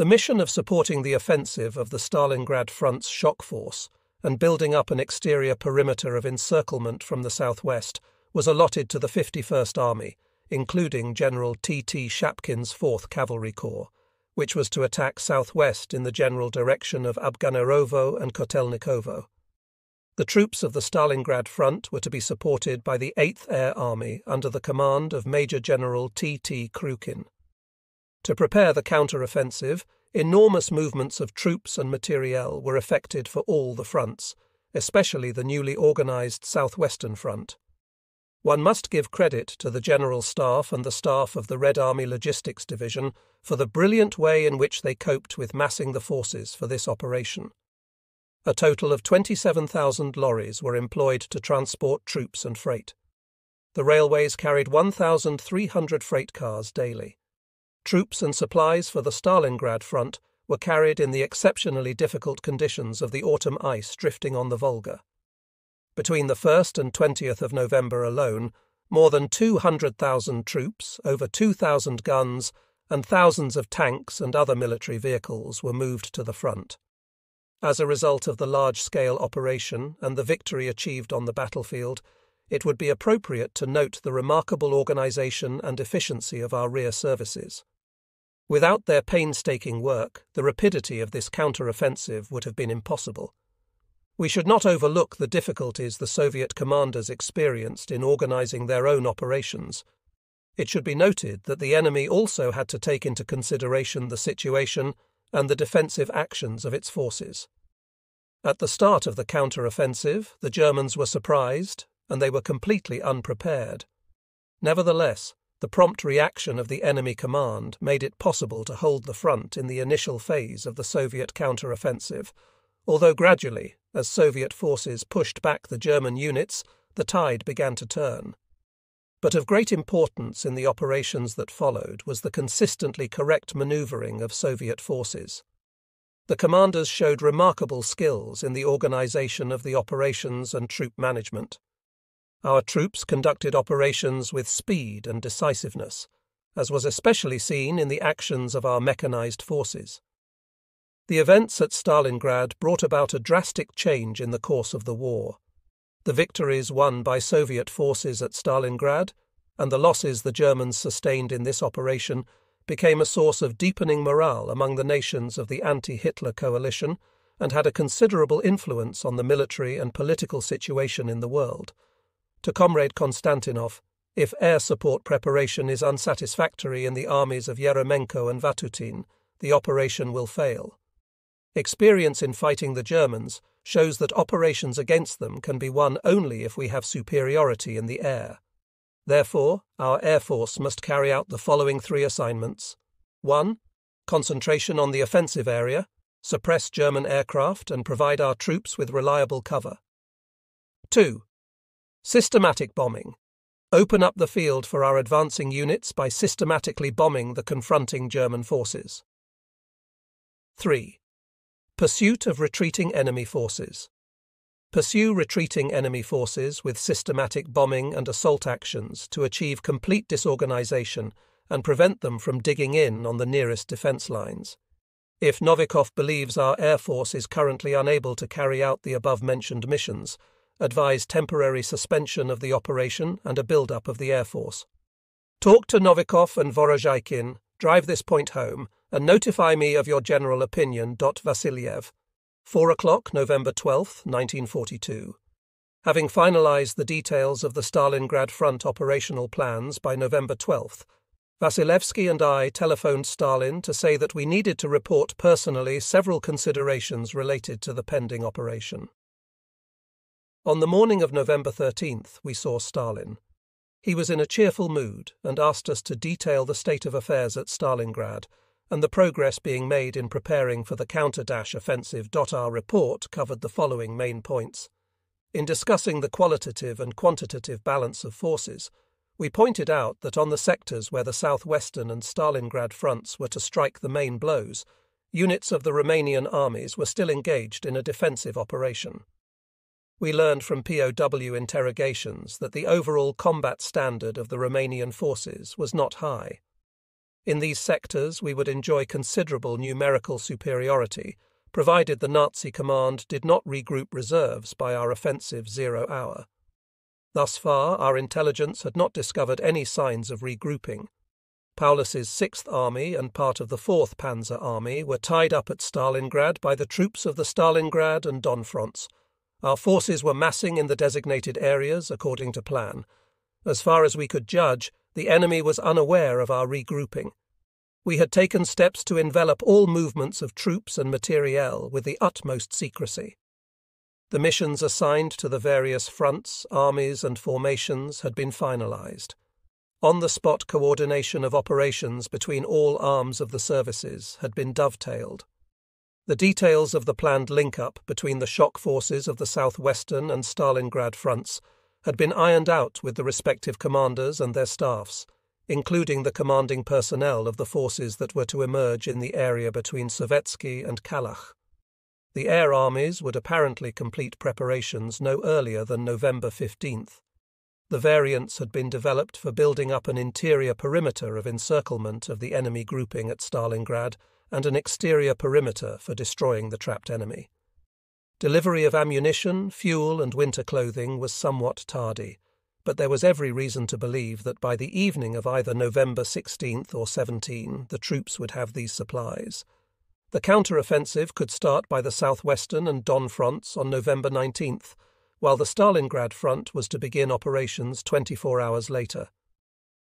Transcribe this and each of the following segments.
The mission of supporting the offensive of the Stalingrad front's shock force and building up an exterior perimeter of encirclement from the southwest was allotted to the 51st Army, including General T. T. Shapkin's 4th Cavalry Corps, which was to attack southwest in the general direction of Abganerovo and Kotelnikovo. The troops of the Stalingrad front were to be supported by the 8th Air Army under the command of Major General T. T. Khryukin. To prepare the counter-offensive, enormous movements of troops and materiel were effected for all the fronts, especially the newly organised Southwestern Front. One must give credit to the General Staff and the staff of the Red Army Logistics Division for the brilliant way in which they coped with massing the forces for this operation. A total of 27,000 lorries were employed to transport troops and freight. The railways carried 1,300 freight cars daily. Troops and supplies for the Stalingrad front were carried in the exceptionally difficult conditions of the autumn ice drifting on the Volga. Between the 1st and 20th of November alone, more than 200,000 troops, over 2,000 guns, and thousands of tanks and other military vehicles were moved to the front. As a result of the large scale operation and the victory achieved on the battlefield, it would be appropriate to note the remarkable organisation and efficiency of our rear services. Without their painstaking work, the rapidity of this counter-offensive would have been impossible. We should not overlook the difficulties the Soviet commanders experienced in organising their own operations. It should be noted that the enemy also had to take into consideration the situation and the defensive actions of its forces. At the start of the counter-offensive, the Germans were surprised, and they were completely unprepared. Nevertheless, the prompt reaction of the enemy command made it possible to hold the front in the initial phase of the Soviet counter-offensive, although gradually, as Soviet forces pushed back the German units, the tide began to turn. But of great importance in the operations that followed was the consistently correct manoeuvring of Soviet forces. The commanders showed remarkable skills in the organization of the operations and troop management. Our troops conducted operations with speed and decisiveness, as was especially seen in the actions of our mechanized forces. The events at Stalingrad brought about a drastic change in the course of the war. The victories won by Soviet forces at Stalingrad and the losses the Germans sustained in this operation became a source of deepening morale among the nations of the anti Hitler coalition and had a considerable influence on the military and political situation in the world. To Comrade Konstantinov, if air support preparation is unsatisfactory in the armies of Yeremenko and Vatutin, the operation will fail. Experience in fighting the Germans shows that operations against them can be won only if we have superiority in the air. Therefore, our Air Force must carry out the following three assignments 1. Concentration on the offensive area, suppress German aircraft, and provide our troops with reliable cover. 2. Systematic bombing. Open up the field for our advancing units by systematically bombing the confronting German forces. 3. Pursuit of retreating enemy forces. Pursue retreating enemy forces with systematic bombing and assault actions to achieve complete disorganization and prevent them from digging in on the nearest defense lines. If Novikov believes our Air Force is currently unable to carry out the above mentioned missions, advise temporary suspension of the operation and a build-up of the Air Force. Talk to Novikov and Vorozhaikin, drive this point home, and notify me of your general opinion. Vasiliev. 4 o'clock, November 12, 1942. Having finalized the details of the Stalingrad front operational plans by November 12th, Vasilevsky and I telephoned Stalin to say that we needed to report personally several considerations related to the pending operation. On the morning of November 13th, we saw Stalin. He was in a cheerful mood and asked us to detail the state of affairs at Stalingrad and the progress being made in preparing for the counter-dash offensive. Our report covered the following main points. In discussing the qualitative and quantitative balance of forces, we pointed out that on the sectors where the southwestern and Stalingrad fronts were to strike the main blows, units of the Romanian armies were still engaged in a defensive operation. We learned from POW interrogations that the overall combat standard of the Romanian forces was not high. In these sectors, we would enjoy considerable numerical superiority, provided the Nazi command did not regroup reserves by our offensive zero hour. Thus far, our intelligence had not discovered any signs of regrouping. Paulus's Sixth Army and part of the Fourth Panzer Army were tied up at Stalingrad by the troops of the Stalingrad and Don fronts. Our forces were massing in the designated areas according to plan. As far as we could judge, the enemy was unaware of our regrouping. We had taken steps to envelop all movements of troops and materiel with the utmost secrecy. The missions assigned to the various fronts, armies, and formations had been finalized. On the spot coordination of operations between all arms of the services had been dovetailed. The details of the planned link up between the shock forces of the southwestern and Stalingrad fronts had been ironed out with the respective commanders and their staffs, including the commanding personnel of the forces that were to emerge in the area between Sovetski and Kalach. The air armies would apparently complete preparations no earlier than November 15th. The variants had been developed for building up an interior perimeter of encirclement of the enemy grouping at Stalingrad and an exterior perimeter for destroying the trapped enemy. Delivery of ammunition, fuel, and winter clothing was somewhat tardy, but there was every reason to believe that by the evening of either November 16th or 17 the troops would have these supplies. The counter-offensive could start by the southwestern and Don fronts on November 19th, while the Stalingrad front was to begin operations 24 hours later.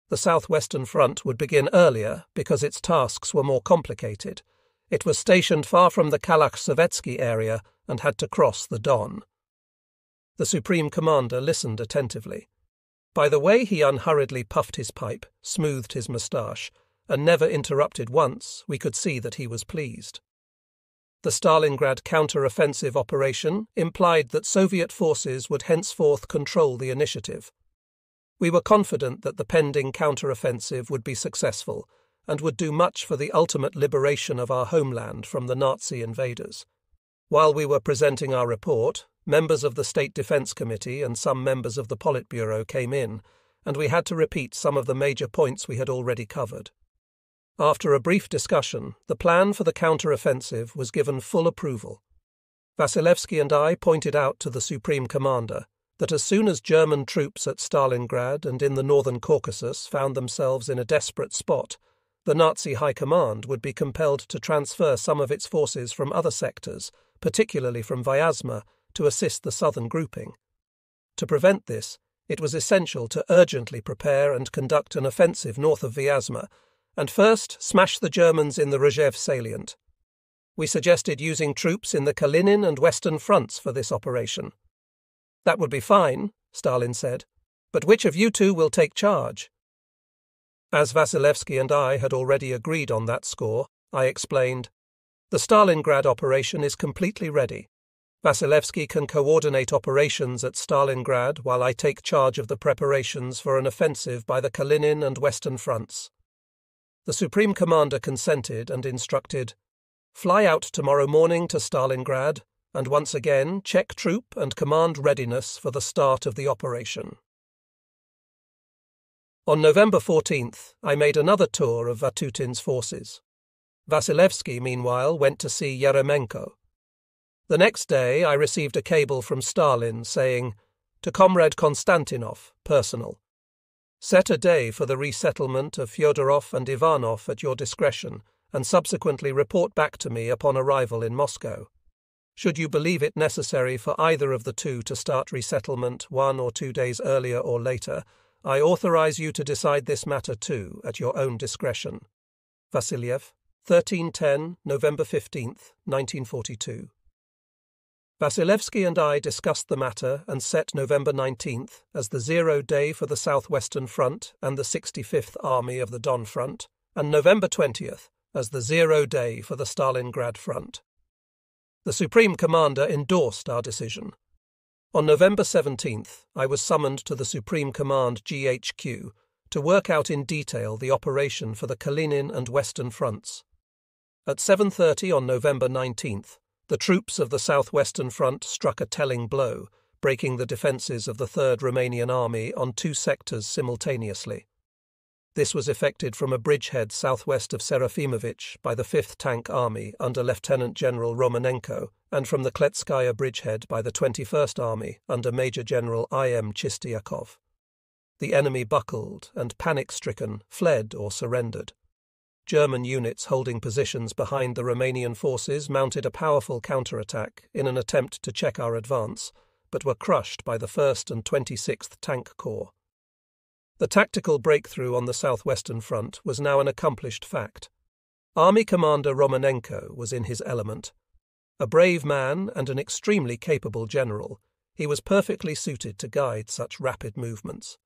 The southwestern front would begin earlier because its tasks were more complicated. It was stationed far from the Kalach-Sovetski area and had to cross the Don. The Supreme Commander listened attentively. By the way he unhurriedly puffed his pipe, smoothed his moustache, and never interrupted once, we could see that he was pleased. The Stalingrad counter-offensive operation implied that Soviet forces would henceforth control the initiative. We were confident that the pending counter-offensive would be successful and would do much for the ultimate liberation of our homeland from the Nazi invaders. While we were presenting our report, members of the State Defense Committee and some members of the Politburo came in, and we had to repeat some of the major points we had already covered. After a brief discussion, the plan for the counter-offensive was given full approval. Vasilevsky and I pointed out to the Supreme Commander that as soon as German troops at Stalingrad and in the northern Caucasus found themselves in a desperate spot, the Nazi High Command would be compelled to transfer some of its forces from other sectors, particularly from Vyazma, to assist the southern grouping. To prevent this, it was essential to urgently prepare and conduct an offensive north of Vyazma and first smash the Germans in the Rzhev salient. We suggested using troops in the Kalinin and Western fronts for this operation. That would be fine, Stalin said, but which of you two will take charge? As Vasilevsky and I had already agreed on that score, I explained, The Stalingrad operation is completely ready. Vasilevsky can coordinate operations at Stalingrad while I take charge of the preparations for an offensive by the Kalinin and Western fronts. The Supreme Commander consented and instructed Fly out tomorrow morning to Stalingrad and once again check troop and command readiness for the start of the operation. On November 14th, I made another tour of Vatutin's forces. Vasilevsky, meanwhile, went to see Yeremenko. The next day, I received a cable from Stalin saying, To Comrade Konstantinov, personal. Set a day for the resettlement of Fyodorov and Ivanov at your discretion, and subsequently report back to me upon arrival in Moscow. Should you believe it necessary for either of the two to start resettlement one or two days earlier or later, I authorize you to decide this matter too, at your own discretion. Vasiliev, 1310, November 15th, 1942. Vasilevsky and I discussed the matter and set November 19th as the zero day for the Southwestern Front and the 65th Army of the Don Front, and November 20th as the zero day for the Stalingrad Front. The Supreme Commander endorsed our decision. On November 17th, I was summoned to the Supreme Command GHQ to work out in detail the operation for the Kalinin and Western fronts. At 7:30 on November 19th, the troops of the southwestern front struck a telling blow, breaking the defences of the 3rd Romanian Army on two sectors simultaneously. This was effected from a bridgehead southwest of Serafimovich by the 5th Tank Army under Lieutenant General Romanenko and from the Kletskaya bridgehead by the 21st Army under Major General I. M. Chistiakov. The enemy buckled and, panic stricken, fled or surrendered. German units holding positions behind the Romanian forces mounted a powerful counterattack in an attempt to check our advance, but were crushed by the 1st and 26th Tank Corps. The tactical breakthrough on the southwestern front was now an accomplished fact. Army Commander Romanenko was in his element. A brave man and an extremely capable general, he was perfectly suited to guide such rapid movements.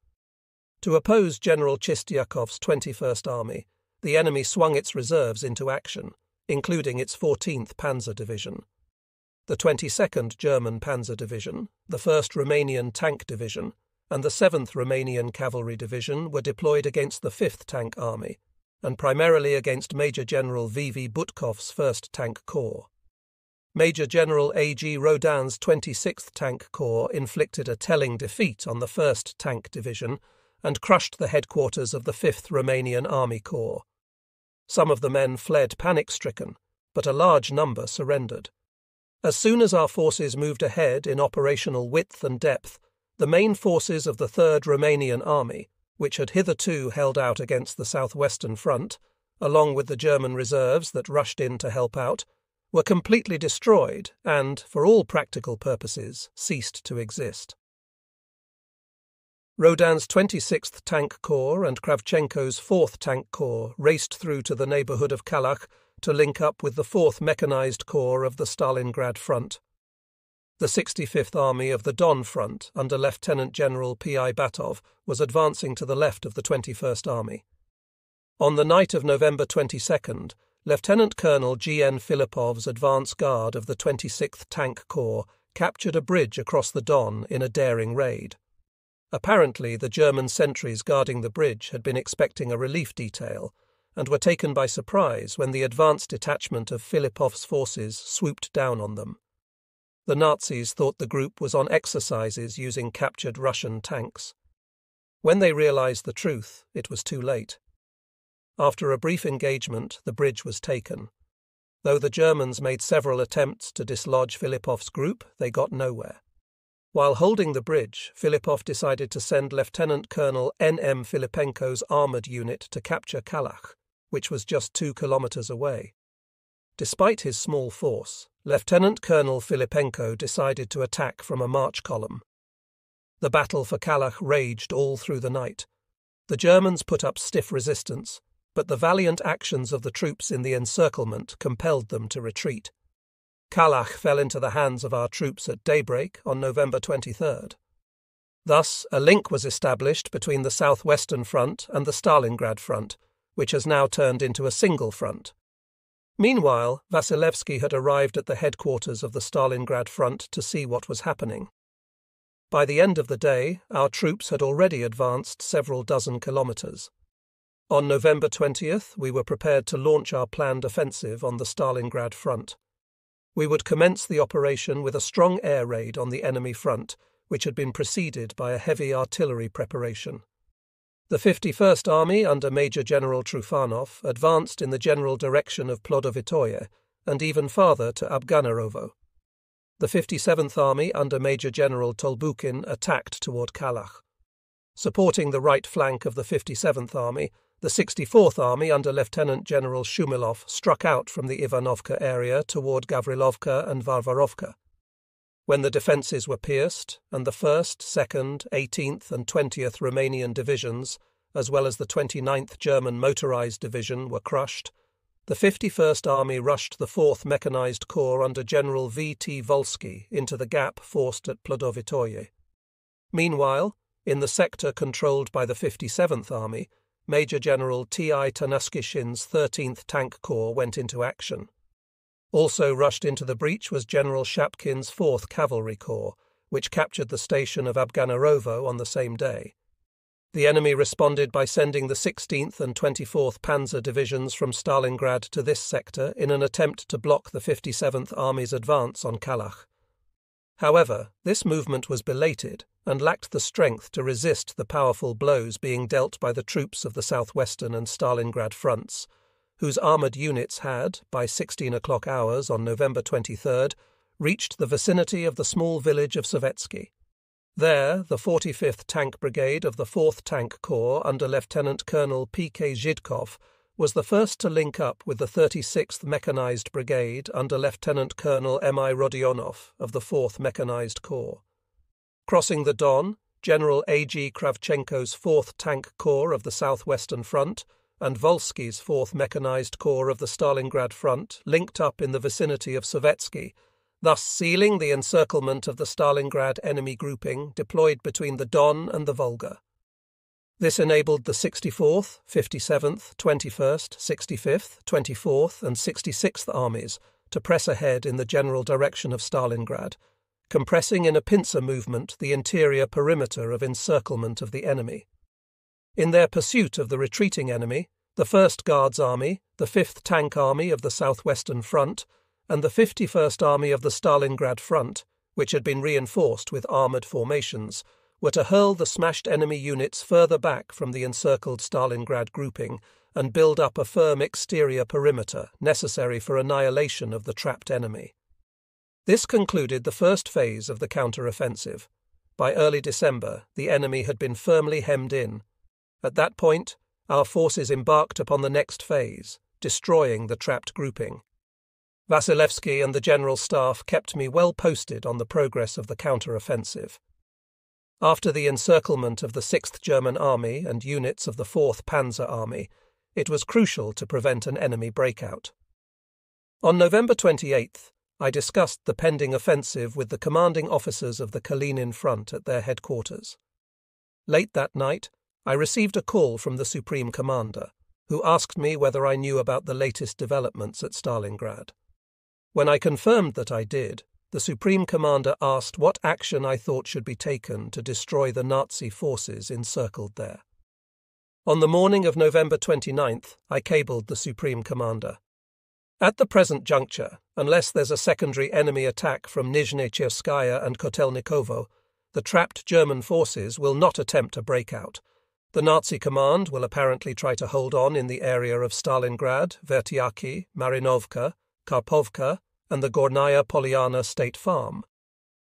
To oppose General Chistiakov's 21st Army, the enemy swung its reserves into action, including its 14th Panzer Division. The 22nd German Panzer Division, the 1st Romanian Tank Division, and the 7th Romanian Cavalry Division were deployed against the 5th Tank Army, and primarily against Major General V. V. Butkov's 1st Tank Corps. Major General A. G. Rodin's 26th Tank Corps inflicted a telling defeat on the 1st Tank Division and crushed the headquarters of the 5th Romanian Army Corps. Some of the men fled panic stricken, but a large number surrendered. As soon as our forces moved ahead in operational width and depth, the main forces of the Third Romanian Army, which had hitherto held out against the southwestern front, along with the German reserves that rushed in to help out, were completely destroyed and, for all practical purposes, ceased to exist. Rodin's 26th Tank Corps and Kravchenko's 4th Tank Corps raced through to the neighbourhood of Kalach to link up with the 4th Mechanized Corps of the Stalingrad front. The 65th Army of the Don Front, under Lieutenant General P.I. Batov, was advancing to the left of the 21st Army. On the night of November 22nd, Lieutenant Colonel G.N. Filipov's advance guard of the 26th Tank Corps captured a bridge across the Don in a daring raid. Apparently, the German sentries guarding the bridge had been expecting a relief detail and were taken by surprise when the advance detachment of Filipov's forces swooped down on them. The Nazis thought the group was on exercises using captured Russian tanks. When they realized the truth, it was too late. After a brief engagement, the bridge was taken. Though the Germans made several attempts to dislodge Filipov's group, they got nowhere. While holding the bridge, Filipov decided to send Lieutenant Colonel N. M. Filipenko's armoured unit to capture Kalach, which was just two kilometres away. Despite his small force, Lieutenant Colonel Filipenko decided to attack from a march column. The battle for Kalach raged all through the night. The Germans put up stiff resistance, but the valiant actions of the troops in the encirclement compelled them to retreat. Kalach fell into the hands of our troops at daybreak on November 23rd. Thus, a link was established between the southwestern front and the Stalingrad front, which has now turned into a single front. Meanwhile, Vasilevsky had arrived at the headquarters of the Stalingrad front to see what was happening. By the end of the day, our troops had already advanced several dozen kilometres. On November 20th, we were prepared to launch our planned offensive on the Stalingrad front. We would commence the operation with a strong air raid on the enemy front, which had been preceded by a heavy artillery preparation. The 51st Army under Major General Trufanov advanced in the general direction of Plodovitoye and even farther to Abganerovo. The 57th Army under Major General Tolbukin attacked toward Kalach. Supporting the right flank of the 57th Army, the 64th Army under Lieutenant General Shumilov struck out from the Ivanovka area toward Gavrilovka and Varvarovka. When the defences were pierced, and the 1st, 2nd, 18th, and 20th Romanian divisions, as well as the 29th German Motorized Division, were crushed, the 51st Army rushed the 4th Mechanized Corps under General V. T. Volsky into the gap forced at Plodovitoye. Meanwhile, in the sector controlled by the 57th Army, Major General T. I. Tanaschishin's 13th Tank Corps went into action. Also rushed into the breach was General Shapkin's 4th Cavalry Corps, which captured the station of Abganerovo on the same day. The enemy responded by sending the 16th and 24th Panzer divisions from Stalingrad to this sector in an attempt to block the 57th Army's advance on Kalach. However, this movement was belated and lacked the strength to resist the powerful blows being dealt by the troops of the southwestern and Stalingrad fronts, whose armoured units had, by 16 o'clock hours on November 23rd, reached the vicinity of the small village of Sovetski. There, the 45th Tank Brigade of the 4th Tank Corps under Lieutenant Colonel P.K. Zhidkov was the first to link up with the 36th Mechanized Brigade under Lieutenant Colonel M.I. Rodionov of the 4th Mechanized Corps. Crossing the Don, General A.G. Kravchenko's 4th Tank Corps of the Southwestern Front and Volsky's 4th Mechanized Corps of the Stalingrad Front linked up in the vicinity of Sovetsky, thus sealing the encirclement of the Stalingrad enemy grouping deployed between the Don and the Volga. This enabled the 64th, 57th, 21st, 65th, 24th, and 66th Armies to press ahead in the general direction of Stalingrad, compressing in a pincer movement the interior perimeter of encirclement of the enemy. In their pursuit of the retreating enemy, the 1st Guards Army, the 5th Tank Army of the Southwestern Front, and the 51st Army of the Stalingrad Front, which had been reinforced with armoured formations, were to hurl the smashed enemy units further back from the encircled Stalingrad grouping and build up a firm exterior perimeter necessary for annihilation of the trapped enemy. This concluded the first phase of the counter-offensive. By early December, the enemy had been firmly hemmed in, at that point, our forces embarked upon the next phase, destroying the trapped grouping. Vasilevsky and the General Staff kept me well posted on the progress of the counter-offensive. After the encirclement of the 6th German Army and units of the 4th Panzer Army, it was crucial to prevent an enemy breakout. On November 28th, I discussed the pending offensive with the commanding officers of the Kalinin Front at their headquarters. Late that night, I received a call from the Supreme Commander, who asked me whether I knew about the latest developments at Stalingrad. When I confirmed that I did, the Supreme Commander asked what action I thought should be taken to destroy the Nazi forces encircled there. On the morning of November 29th, I cabled the Supreme Commander. At the present juncture, unless there's a secondary enemy attack from Nizhny Cherskaya and Kotelnikovo, the trapped German forces will not attempt a breakout, the Nazi command will apparently try to hold on in the area of Stalingrad, Vertyaki, Marinovka, Karpovka, and the Gornaya Polyana State Farm.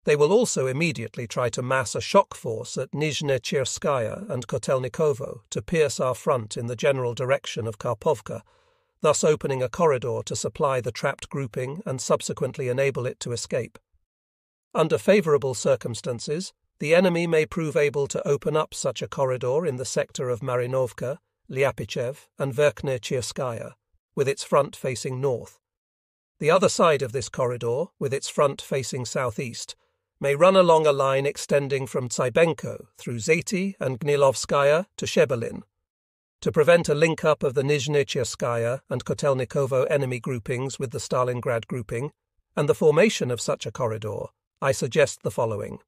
They will also immediately try to mass a shock force at Nizhne Cherskaya and Kotelnikovo to pierce our front in the general direction of Karpovka, thus opening a corridor to supply the trapped grouping and subsequently enable it to escape. Under favourable circumstances, the enemy may prove able to open up such a corridor in the sector of Marinovka, Lyapichev, and Verkhne with its front facing north. The other side of this corridor, with its front facing southeast, may run along a line extending from Tsaibenko through Zeti and Gnilovskaya to Shebelin. To prevent a link up of the Nizhny Chirskaya and Kotelnikovo enemy groupings with the Stalingrad grouping, and the formation of such a corridor, I suggest the following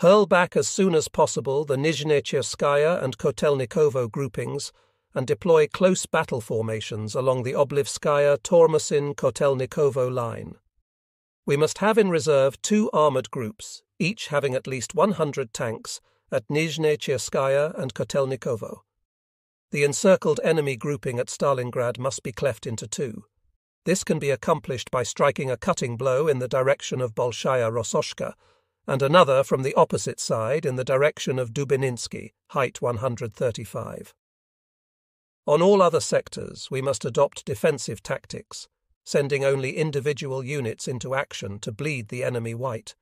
hurl back as soon as possible the Nizhnecherskaya and Kotelnikovo groupings, and deploy close battle formations along the Oblivskaya Tormosin Kotelnikovo line. We must have in reserve two armoured groups, each having at least 100 tanks, at Nizhnecherskaya and Kotelnikovo. The encircled enemy grouping at Stalingrad must be cleft into two. This can be accomplished by striking a cutting blow in the direction of Bolshaya Rososhka and another from the opposite side in the direction of Dubininsky, height 135. On all other sectors, we must adopt defensive tactics, sending only individual units into action to bleed the enemy white.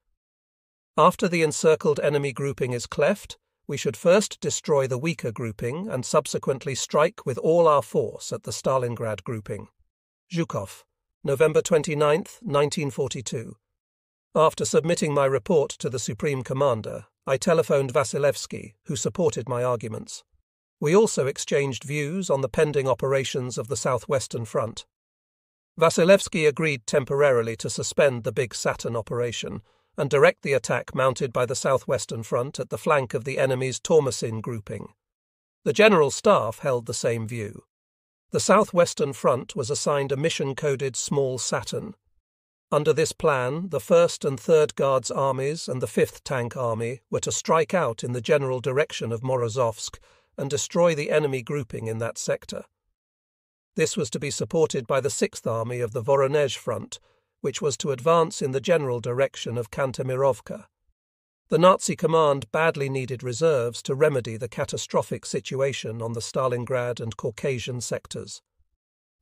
After the encircled enemy grouping is cleft, we should first destroy the weaker grouping and subsequently strike with all our force at the Stalingrad grouping. Zhukov, November 29, 1942. After submitting my report to the Supreme Commander, I telephoned Vasilevsky, who supported my arguments. We also exchanged views on the pending operations of the Southwestern Front. Vasilevsky agreed temporarily to suspend the Big Saturn operation and direct the attack mounted by the Southwestern Front at the flank of the enemy's Tormosin grouping. The General Staff held the same view. The Southwestern Front was assigned a mission coded Small Saturn Under this plan, the 1st and 3rd Guards armies and the 5th Tank Army were to strike out in the general direction of Morozovsk and destroy the enemy grouping in that sector. This was to be supported by the 6th Army of the Voronezh Front, which was to advance in the general direction of Kantemirovka. The Nazi command badly needed reserves to remedy the catastrophic situation on the Stalingrad and Caucasian sectors.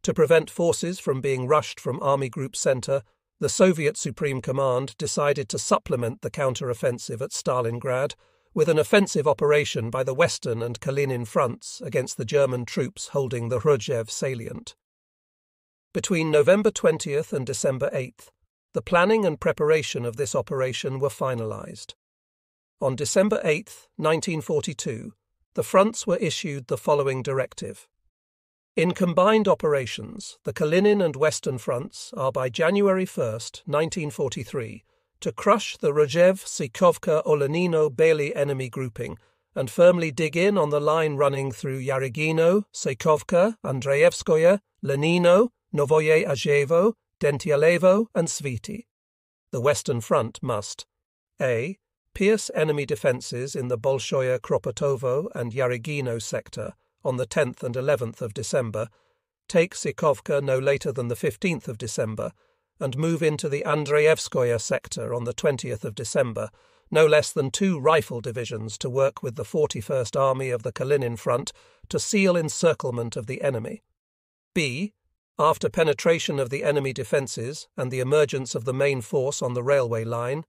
To prevent forces from being rushed from Army Group Center, the Soviet Supreme Command decided to supplement the counter-offensive at Stalingrad with an offensive operation by the Western and Kalinin fronts against the German troops holding the Rzhev salient. Between November 20th and December 8th, the planning and preparation of this operation were finalized. On December 8, 1942, the fronts were issued the following directive. In combined operations, the Kalinin and Western fronts are by January 1, 1943, to crush the Rzhev Sykovka Olenino Bely enemy grouping and firmly dig in on the line running through Yarygino, Sykovka, Andreyevskoye, Lenino, Novoye Azhevo, Dentialevo, and Svity. The Western Front must a pierce enemy defences in the Bolshoye Kropotovo and Yarygino sector on the 10th and 11th of December, take Sikovka no later than the 15th of December, and move into the Andreyevskoye sector on the 20th of December, no less than two rifle divisions to work with the 41st Army of the Kalinin Front to seal encirclement of the enemy. B. After penetration of the enemy defences and the emergence of the main force on the railway line,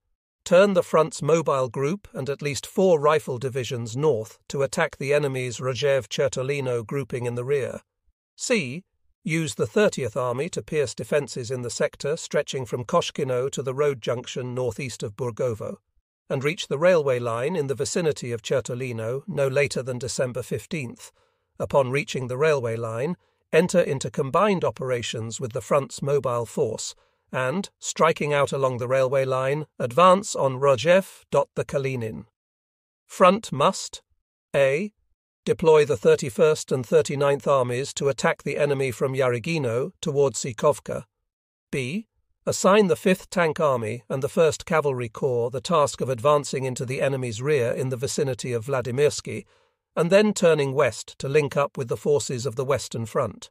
turn the front's mobile group and at least four rifle divisions north to attack the enemy's Rzhev Chertolino grouping in the rear. C. Use the 30th Army to pierce defences in the sector stretching from Koshkino to the road junction northeast of Burgovo, and reach the railway line in the vicinity of Chertolino no later than December 15th. Upon reaching the railway line, enter into combined operations with the front's mobile force and, striking out along the railway line, advance on Rzhev. the Kalinin. Front must a. Deploy the 31st and 39th Armies to attack the enemy from Yarygino towards Sikovka. b. Assign the 5th Tank Army and the 1st Cavalry Corps the task of advancing into the enemy's rear in the vicinity of Vladimirsky, and then turning west to link up with the forces of the Western Front.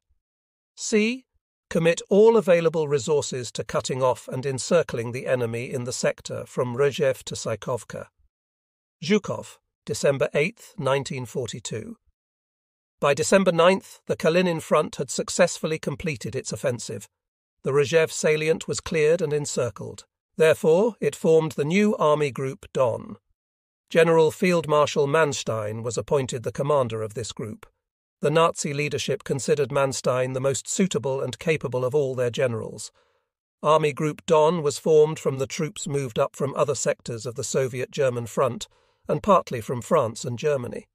c. Commit all available resources to cutting off and encircling the enemy in the sector from Rzhev to Sykovka. Zhukov, December 8, 1942. By December 9th, the Kalinin front had successfully completed its offensive. The Rzhev salient was cleared and encircled. Therefore, it formed the new Army Group Don. General Field Marshal Manstein was appointed the commander of this group. The Nazi leadership considered Manstein the most suitable and capable of all their generals. Army Group Don was formed from the troops moved up from other sectors of the Soviet German front and partly from France and Germany.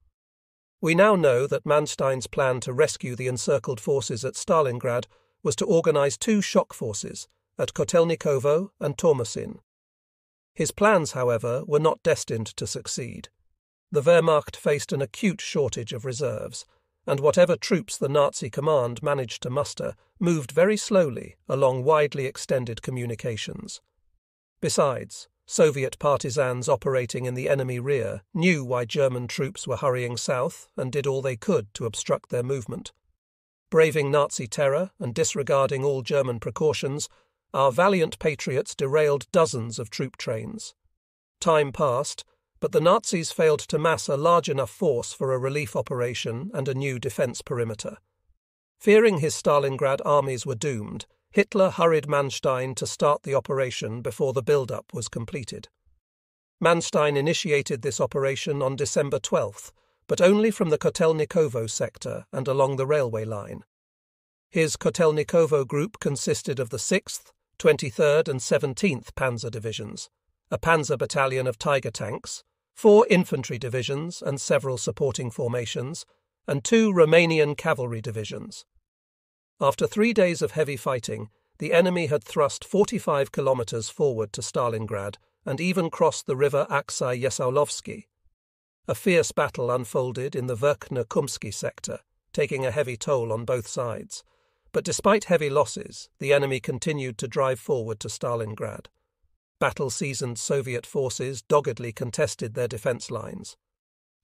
We now know that Manstein's plan to rescue the encircled forces at Stalingrad was to organize two shock forces at Kotelnikovo and Tormosin. His plans, however, were not destined to succeed. The Wehrmacht faced an acute shortage of reserves and whatever troops the Nazi command managed to muster moved very slowly along widely extended communications. Besides, Soviet partisans operating in the enemy rear knew why German troops were hurrying south and did all they could to obstruct their movement. Braving Nazi terror and disregarding all German precautions, our valiant patriots derailed dozens of troop trains. Time passed, but the Nazis failed to mass a large enough force for a relief operation and a new defense perimeter. Fearing his Stalingrad armies were doomed, Hitler hurried Manstein to start the operation before the build-up was completed. Manstein initiated this operation on December 12th, but only from the Kotelnikovo sector and along the railway line. His Kotelnikovo group consisted of the 6th, 23rd, and 17th Panzer Divisions, a panzer battalion of Tiger tanks, four infantry divisions and several supporting formations, and two Romanian cavalry divisions. After three days of heavy fighting, the enemy had thrust 45 kilometres forward to Stalingrad and even crossed the river Aksai Yesaulovsky. A fierce battle unfolded in the Verkhne Kumsky sector, taking a heavy toll on both sides, But despite heavy losses, the enemy continued to drive forward to Stalingrad. Battle seasoned Soviet forces doggedly contested their defense lines.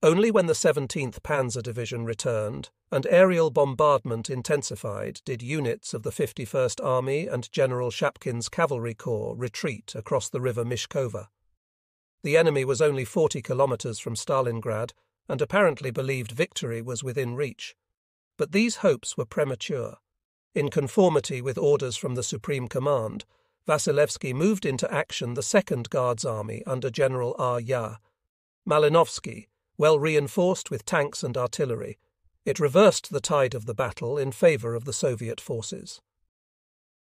Only when the 17th Panzer Division returned and aerial bombardment intensified did units of the 51st Army and General Shapkin's Cavalry Corps retreat across the river Mishkova. The enemy was only 40 kilometers from Stalingrad and apparently believed victory was within reach. But these hopes were premature. In conformity with orders from the Supreme Command, Vasilevsky moved into action the Second Guards Army under General R. Ya. Malinovsky, well reinforced with tanks and artillery, it reversed the tide of the battle in favour of the Soviet forces.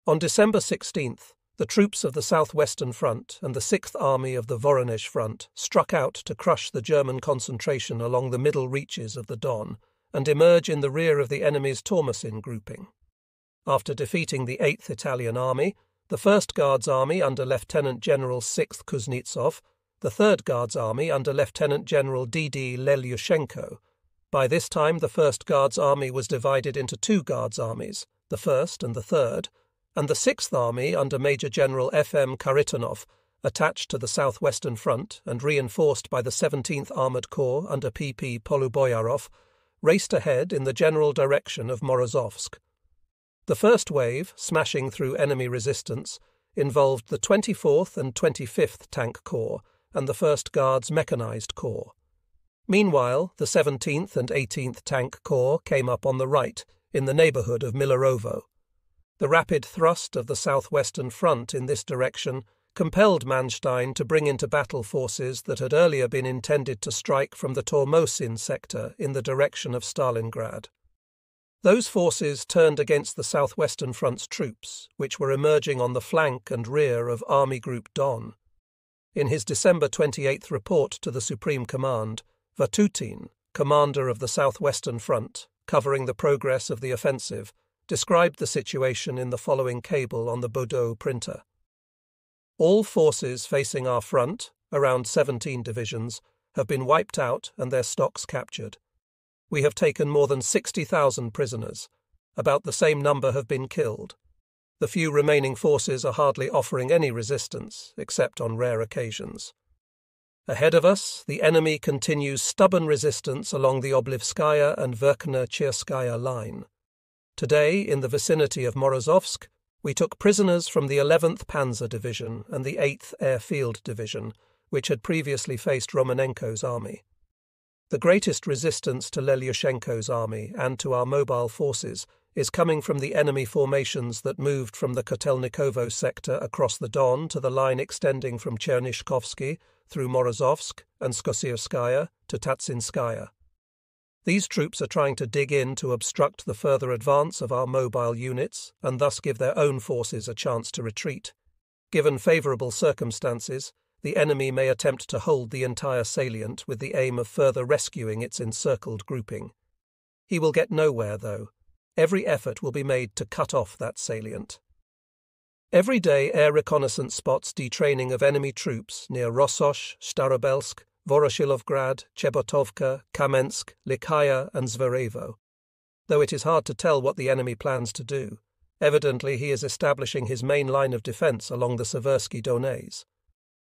On December 16th, the troops of the Southwestern Front and the Sixth Army of the Voronezh Front struck out to crush the German concentration along the middle reaches of the Don and emerge in the rear of the enemy's Tormosin grouping. After defeating the 8th Italian Army, the 1st Guards Army under Lieutenant General 6th Kuznetsov the Third Guards Army under Lieutenant General D. D. Lelyushenko. By this time, the First Guards Army was divided into two Guards armies, the First and the Third, and the Sixth Army under Major General F. M. Kharitonov, attached to the southwestern front and reinforced by the 17th Armoured Corps under P. P. Poluboyarov, raced ahead in the general direction of Morozovsk. The first wave, smashing through enemy resistance, involved the 24th and 25th Tank Corps and the 1st Guards Mechanized Corps. Meanwhile, the 17th and 18th Tank Corps came up on the right, in the neighbourhood of Millerovo. The rapid thrust of the southwestern front in this direction compelled Manstein to bring into battle forces that had earlier been intended to strike from the Tormosin sector in the direction of Stalingrad. Those forces turned against the southwestern front's troops, which were emerging on the flank and rear of Army Group Don. In his December 28th report to the Supreme Command, Vatutin, commander of the Southwestern Front, covering the progress of the offensive, described the situation in the following cable on the Baudot printer. All forces facing our front, around 17 divisions, have been wiped out and their stocks captured. We have taken more than 60,000 prisoners. About the same number have been killed. The few remaining forces are hardly offering any resistance, except on rare occasions. Ahead of us, the enemy continues stubborn resistance along the Oblivskaya and Verkhna Cherskaya line. Today, in the vicinity of Morozovsk, we took prisoners from the 11th Panzer Division and the 8th Airfield Division, which had previously faced Romanenko's army. The greatest resistance to Lelyushenko's army and to our mobile forces is coming from the enemy formations that moved from the Kotelnikovo sector across the Don to the line extending from Chernyshkovsky through Morozovsk and Skosyrskaya to Tatsinskaya. These troops are trying to dig in to obstruct the further advance of our mobile units and thus give their own forces a chance to retreat. Given favourable circumstances, the enemy may attempt to hold the entire salient with the aim of further rescuing its encircled grouping. He will get nowhere, though, Every effort will be made to cut off that salient. Every day, air reconnaissance spots detraining of enemy troops near Rossosh, Starobelsk, Voroshilovgrad, Chebotovka, Kamensk, Likhaya, and Zverevo. Though it is hard to tell what the enemy plans to do, evidently he is establishing his main line of defence along the Seversky Donets.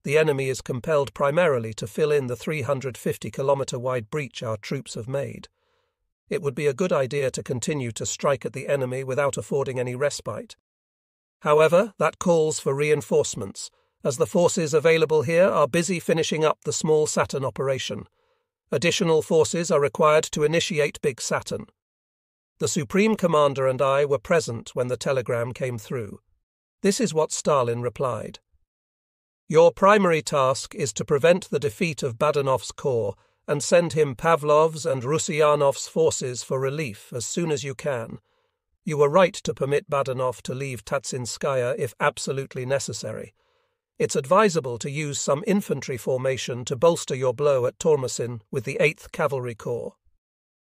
The enemy is compelled primarily to fill in the 350 kilometre wide breach our troops have made it would be a good idea to continue to strike at the enemy without affording any respite. However, that calls for reinforcements, as the forces available here are busy finishing up the small Saturn operation. Additional forces are required to initiate Big Saturn. The Supreme Commander and I were present when the telegram came through. This is what Stalin replied. Your primary task is to prevent the defeat of Badanov's corps and send him Pavlov's and Rusianov's forces for relief as soon as you can. You were right to permit Badanov to leave Tatsinskaya if absolutely necessary. It's advisable to use some infantry formation to bolster your blow at Tormosin with the 8th Cavalry Corps.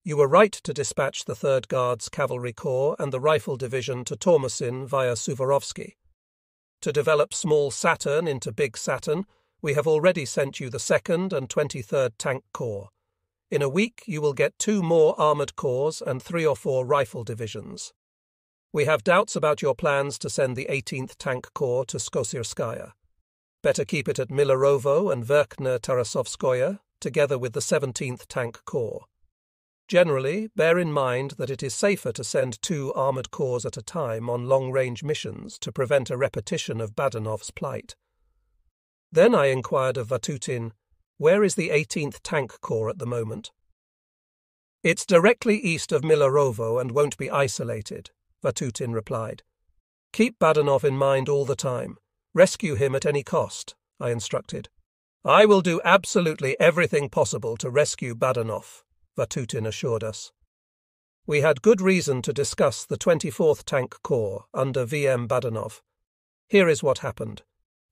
You were right to dispatch the 3rd Guards Cavalry Corps and the Rifle Division to Tormosin via Suvorovsky. To develop small Saturn into Big Saturn, we have already sent you the 2nd and 23rd Tank Corps. In a week, you will get two more armoured corps and three or four rifle divisions. We have doubts about your plans to send the 18th Tank Corps to Skosyrskaya. Better keep it at Millerovo and Verkhna Tarasovskoye, together with the 17th Tank Corps. Generally, bear in mind that it is safer to send two armoured corps at a time on long range missions to prevent a repetition of Badanov's plight. Then I inquired of Vatutin, Where is the 18th Tank Corps at the moment? It's directly east of Millerovo and won't be isolated, Vatutin replied. Keep Badanov in mind all the time. Rescue him at any cost, I instructed. I will do absolutely everything possible to rescue Badanov, Vatutin assured us. We had good reason to discuss the 24th Tank Corps under VM Badanov. Here is what happened.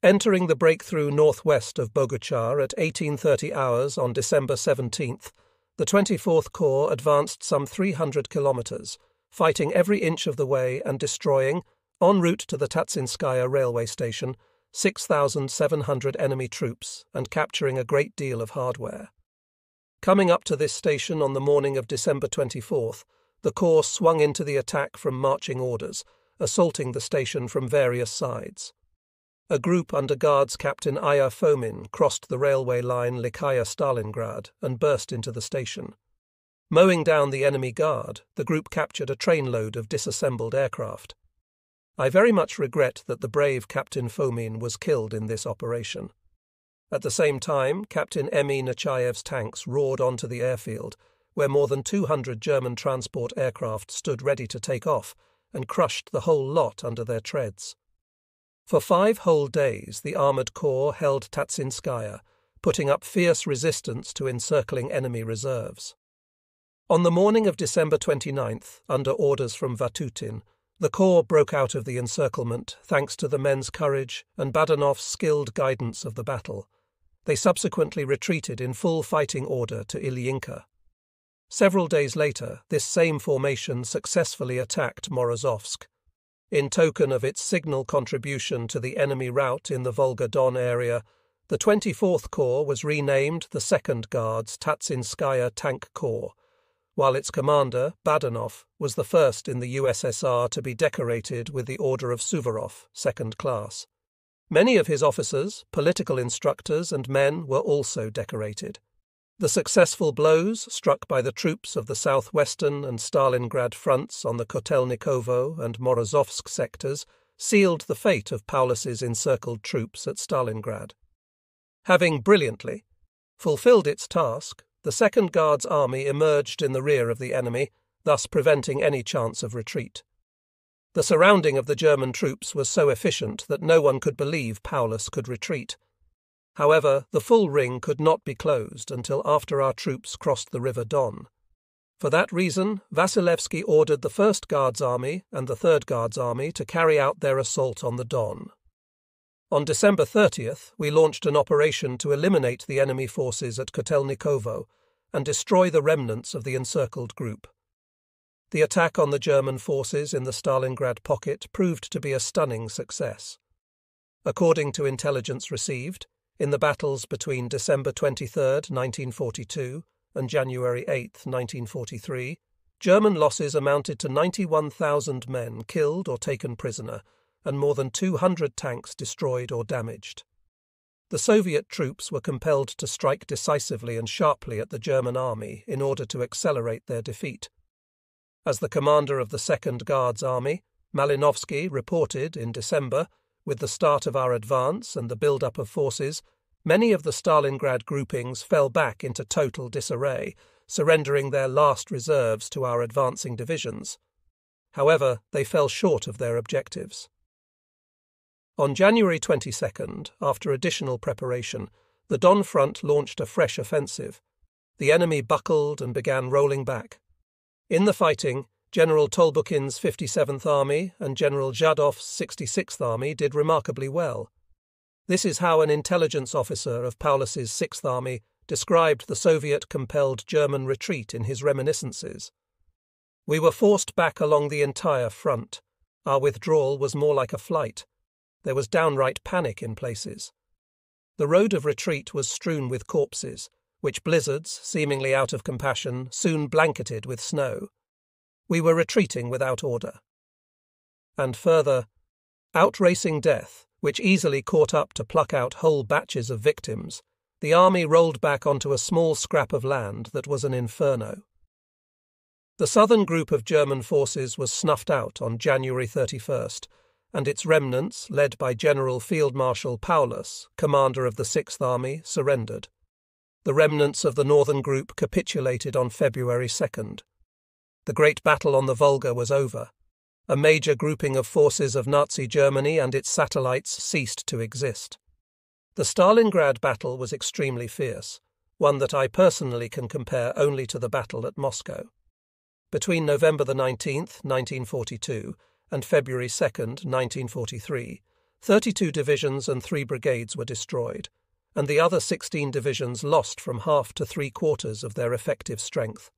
Entering the breakthrough northwest of Boguchar at 1830 hours on December 17th, the 24th Corps advanced some 300 kilometres fighting every inch of the way and destroying, en route to the Tatsinskaya railway station, 6,700 enemy troops and capturing a great deal of hardware. Coming up to this station on the morning of December 24th, the Corps swung into the attack from marching orders, assaulting the station from various sides. A group under Guards Captain Aya Fomin crossed the railway line Likhaya Stalingrad and burst into the station. Mowing down the enemy guard, the group captured a trainload of disassembled aircraft. I very much regret that the brave Captain Fomin was killed in this operation. At the same time, Captain Emi Nechaev's tanks roared onto the airfield, where more than 200 German transport aircraft stood ready to take off, and crushed the whole lot under their treads. For five whole days, the armoured corps held Tatsinskaya, putting up fierce resistance to encircling enemy reserves. On the morning of December 29th, under orders from Vatutin, the Corps broke out of the encirclement thanks to the men's courage and Badanov's skilled guidance of the battle. They subsequently retreated in full fighting order to Ilyinka. Several days later, this same formation successfully attacked Morozovsk. In token of its signal contribution to the enemy rout in the Volga Don area, the 24th Corps was renamed the 2nd Guards Tatsinskaya Tank Corps while its commander, Badanov, was the first in the USSR to be decorated with the Order of Suvorov, second class. Many of his officers, political instructors, and men were also decorated. The successful blows struck by the troops of the southwestern and Stalingrad fronts on the Kotelnikovo and Morozovsk sectors sealed the fate of Paulus's encircled troops at Stalingrad. Having brilliantly fulfilled its task, the Second Guards army emerged in the rear of the enemy, thus preventing any chance of retreat. The surrounding of the German troops was so efficient that no one could believe Paulus could retreat. However, the full ring could not be closed until after our troops crossed the River Don. For that reason, Vasilevsky ordered the 1st Guards Army and the 3rd Guards Army to carry out their assault on the Don. On December 30th, we launched an operation to eliminate the enemy forces at Kotelnikovo and destroy the remnants of the encircled group. The attack on the German forces in the Stalingrad pocket proved to be a stunning success. According to intelligence received, in the battles between December 23, 1942 and January 8, 1943, German losses amounted to 91,000 men killed or taken prisoner and more than 200 tanks destroyed or damaged. The Soviet troops were compelled to strike decisively and sharply at the German army in order to accelerate their defeat. As the commander of the Second Guards Army, Malinovsky reported in December, with the start of our advance and the build-up of forces, many of the Stalingrad groupings fell back into total disarray, surrendering their last reserves to our advancing divisions. However, they fell short of their objectives. On January 22nd, after additional preparation, the Don Front launched a fresh offensive. The enemy buckled and began rolling back. In the fighting, General Tolbukhin's 57th Army and General Zhadov's 66th Army did remarkably well. This is how an intelligence officer of Paulus's 6th Army described the Soviet compelled German retreat in his reminiscences. We were forced back along the entire front. Our withdrawal was more like a flight. There was downright panic in places. The road of retreat was strewn with corpses, which blizzards, seemingly out of compassion, soon blanketed with snow. We were retreating without order. And further, outracing death, which easily caught up to pluck out whole batches of victims, the army rolled back onto a small scrap of land that was an inferno. The southern group of German forces was snuffed out on January 31st, and its remnants, led by General Field Marshal Paulus, commander of the Sixth Army, surrendered. The remnants of the northern group capitulated on February 2nd. The great battle on the Volga was over. A major grouping of forces of Nazi Germany and its satellites ceased to exist. The Stalingrad battle was extremely fierce, one that I personally can compare only to the battle at Moscow. Between November the 19th, 1942, and February 2nd, 1943, 32 divisions and three brigades were destroyed, and the other 16 divisions lost from half to three quarters of their effective strength.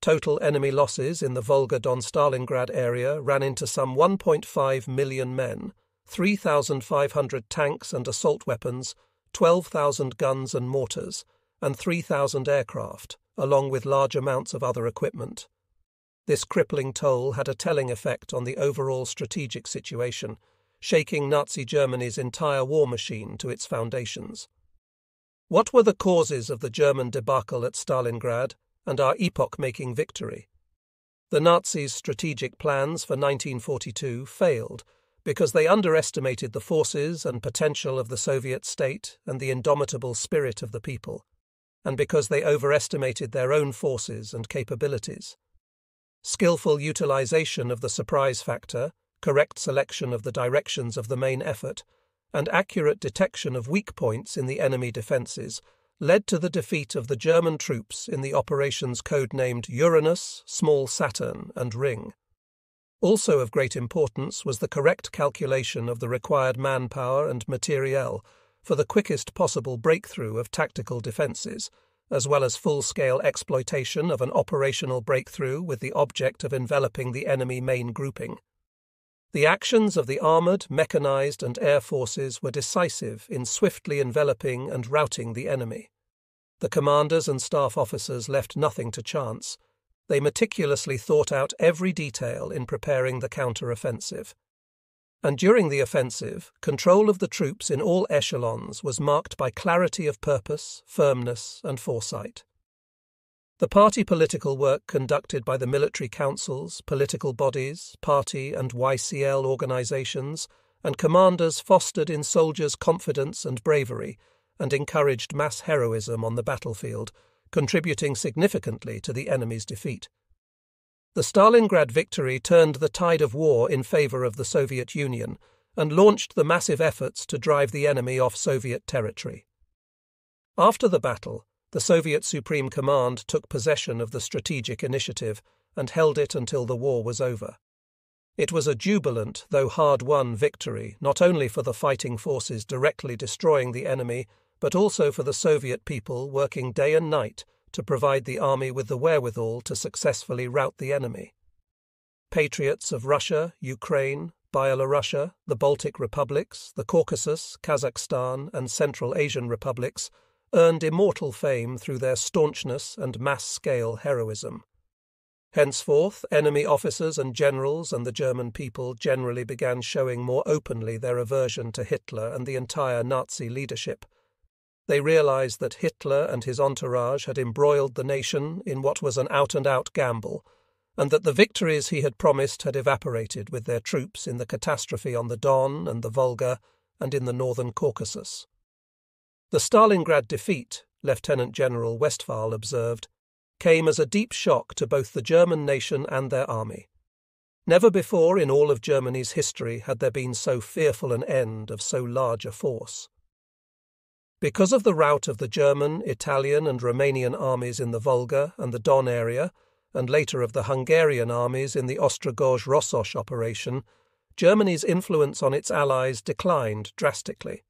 Total enemy losses in the Volga Don Stalingrad area ran into some 1.5 million men, 3,500 tanks and assault weapons, 12,000 guns and mortars, and 3,000 aircraft, along with large amounts of other equipment. This crippling toll had a telling effect on the overall strategic situation, shaking Nazi Germany's entire war machine to its foundations. What were the causes of the German debacle at Stalingrad and our epoch making victory? The Nazis' strategic plans for 1942 failed because they underestimated the forces and potential of the Soviet state and the indomitable spirit of the people, and because they overestimated their own forces and capabilities. Skillful utilization of the surprise factor, correct selection of the directions of the main effort, and accurate detection of weak points in the enemy defences led to the defeat of the German troops in the operations codenamed Uranus, Small Saturn, and Ring. Also of great importance was the correct calculation of the required manpower and materiel for the quickest possible breakthrough of tactical defences as well as full scale exploitation of an operational breakthrough with the object of enveloping the enemy main grouping. The actions of the armoured, mechanized, and air forces were decisive in swiftly enveloping and routing the enemy. The commanders and staff officers left nothing to chance. They meticulously thought out every detail in preparing the counter offensive and during the offensive, control of the troops in all echelons was marked by clarity of purpose, firmness, and foresight. The party political work conducted by the military councils, political bodies, party and YCL organizations, and commanders fostered in soldiers' confidence and bravery and encouraged mass heroism on the battlefield, contributing significantly to the enemy's defeat. The Stalingrad victory turned the tide of war in favor of the Soviet Union and launched the massive efforts to drive the enemy off Soviet territory. After the battle, the Soviet Supreme Command took possession of the strategic initiative and held it until the war was over. It was a jubilant, though hard won, victory not only for the fighting forces directly destroying the enemy, but also for the Soviet people working day and night to provide the army with the wherewithal to successfully rout the enemy. Patriots of Russia, Ukraine, Byelorussia, the Baltic republics, the Caucasus, Kazakhstan, and Central Asian republics earned immortal fame through their staunchness and mass scale heroism. Henceforth, enemy officers and generals and the German people generally began showing more openly their aversion to Hitler and the entire Nazi leadership they realized that Hitler and his entourage had embroiled the nation in what was an out and out gamble, and that the victories he had promised had evaporated with their troops in the catastrophe on the Don and the Volga and in the northern Caucasus. The Stalingrad defeat, Lieutenant General Westphal observed, came as a deep shock to both the German nation and their army. Never before in all of Germany's history had there been so fearful an end of so large a force. Because of the rout of the German, Italian, and Romanian armies in the Volga and the Don area, and later of the Hungarian armies in the Ostrogozh Rossosh operation, Germany's influence on its allies declined drastically.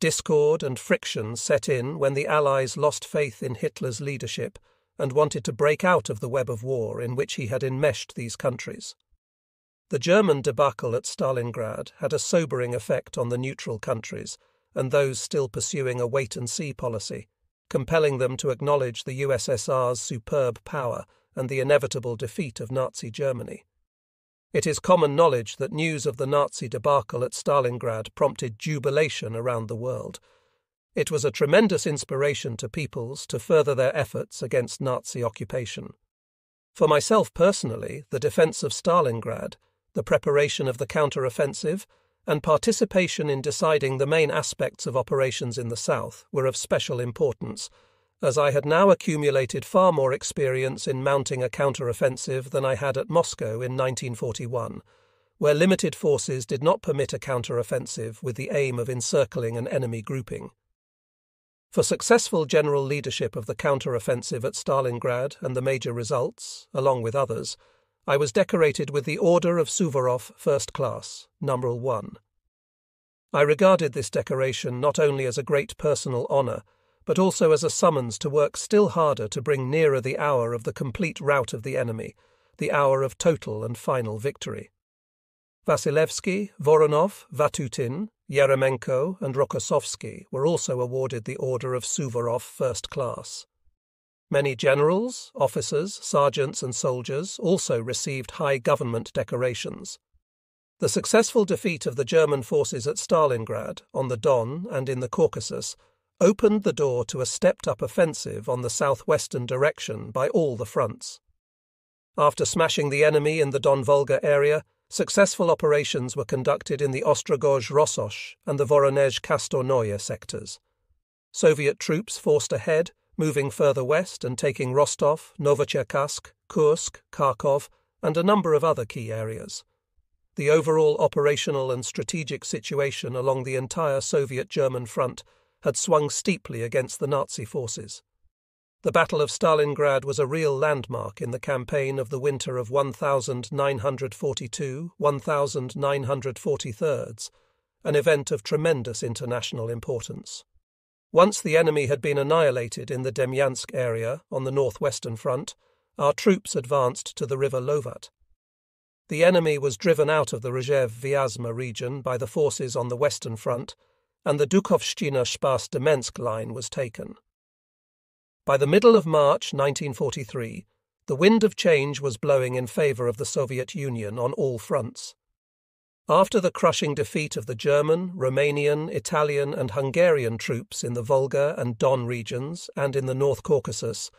Discord and friction set in when the Allies lost faith in Hitler's leadership and wanted to break out of the web of war in which he had enmeshed these countries. The German debacle at Stalingrad had a sobering effect on the neutral countries and those still pursuing a wait and see policy, compelling them to acknowledge the USSR's superb power and the inevitable defeat of Nazi Germany. It is common knowledge that news of the Nazi debacle at Stalingrad prompted jubilation around the world. It was a tremendous inspiration to peoples to further their efforts against Nazi occupation. For myself personally, the defense of Stalingrad, the preparation of the counter-offensive, and participation in deciding the main aspects of operations in the south were of special importance, as I had now accumulated far more experience in mounting a counter-offensive than I had at Moscow in 1941, where limited forces did not permit a counter-offensive with the aim of encircling an enemy grouping. For successful general leadership of the counter-offensive at Stalingrad and the major results, along with others, I was decorated with the Order of Suvorov First Class, Number 1. I regarded this decoration not only as a great personal honour, but also as a summons to work still harder to bring nearer the hour of the complete rout of the enemy, the hour of total and final victory. Vasilevsky, Voronov, Vatutin, Yeremenko, and Rokossovsky were also awarded the Order of Suvorov First Class. Many generals, officers, sergeants, and soldiers also received high government decorations. The successful defeat of the German forces at Stalingrad, on the Don, and in the Caucasus opened the door to a stepped up offensive on the southwestern direction by all the fronts. After smashing the enemy in the Don Volga area, successful operations were conducted in the Ostrogozh Rossosh and the Voronezh Kastornoye sectors. Soviet troops forced ahead, moving further west and taking Rostov, Novocherkassk, Kursk, Kharkov, and a number of other key areas. The overall operational and strategic situation along the entire Soviet German front had swung steeply against the Nazi forces. The Battle of Stalingrad was a real landmark in the campaign of the winter of 1942 1943, an event of tremendous international importance. Once the enemy had been annihilated in the Demyansk area on the northwestern front, our troops advanced to the river Lovat. The enemy was driven out of the Rzhev Vyazma region by the forces on the western front and the Dukhovshchina Spas Demensk line was taken. By the middle of March 1943, the wind of change was blowing in favour of the Soviet Union on all fronts. After the crushing defeat of the German, Romanian, Italian, and Hungarian troops in the Volga and Don regions and in the North Caucasus,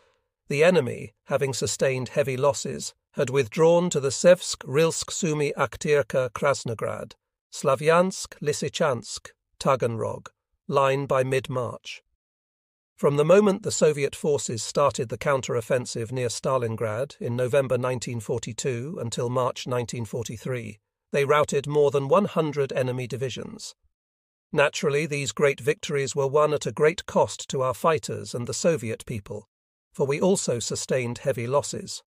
the enemy, having sustained heavy losses, had withdrawn to the Sevsk, Rylsk, Sumy, Akhtirka, Krasnograd, Slavyansk, Lysychansk, Taganrog, line by mid March. From the moment the Soviet forces started the counter-offensive near Stalingrad in November 1942 until March 1943, they routed more than 100 enemy divisions. Naturally, these great victories were won at a great cost to our fighters and the Soviet people, for we also sustained heavy losses.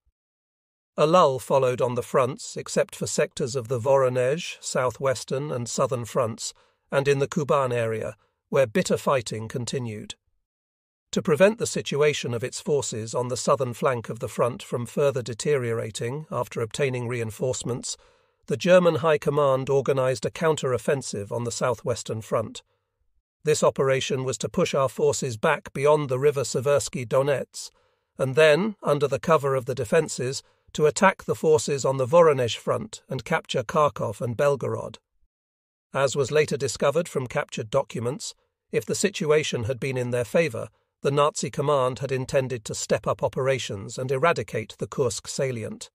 A lull followed on the fronts, except for sectors of the Voronezh, southwestern, and southern fronts, and in the Kuban area, where bitter fighting continued. To prevent the situation of its forces on the southern flank of the front from further deteriorating after obtaining reinforcements, the German High Command organised a counter-offensive on the southwestern front. This operation was to push our forces back beyond the river Seversky Donets, and then, under the cover of the defences, to attack the forces on the Voronezh front and capture Kharkov and Belgorod. As was later discovered from captured documents, if the situation had been in their favour, the Nazi command had intended to step up operations and eradicate the Kursk salient.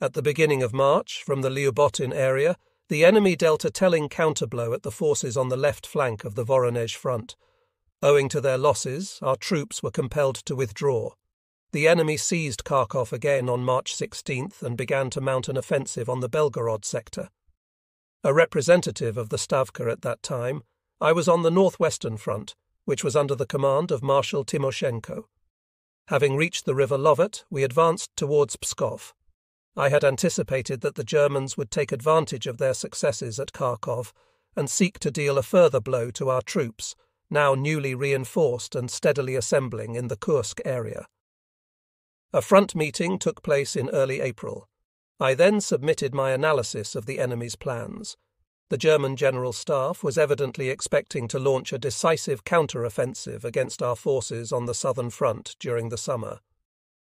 At the beginning of March, from the Lyubotin area, the enemy dealt a telling counterblow at the forces on the left flank of the Voronezh front. Owing to their losses, our troops were compelled to withdraw. The enemy seized Kharkov again on March 16th and began to mount an offensive on the Belgorod sector. A representative of the Stavka at that time, I was on the northwestern front, which was under the command of Marshal Timoshenko. Having reached the river Lovat, we advanced towards Pskov. I had anticipated that the Germans would take advantage of their successes at Kharkov and seek to deal a further blow to our troops, now newly reinforced and steadily assembling in the Kursk area. A front meeting took place in early April. I then submitted my analysis of the enemy's plans. The German General Staff was evidently expecting to launch a decisive counter-offensive against our forces on the southern front during the summer.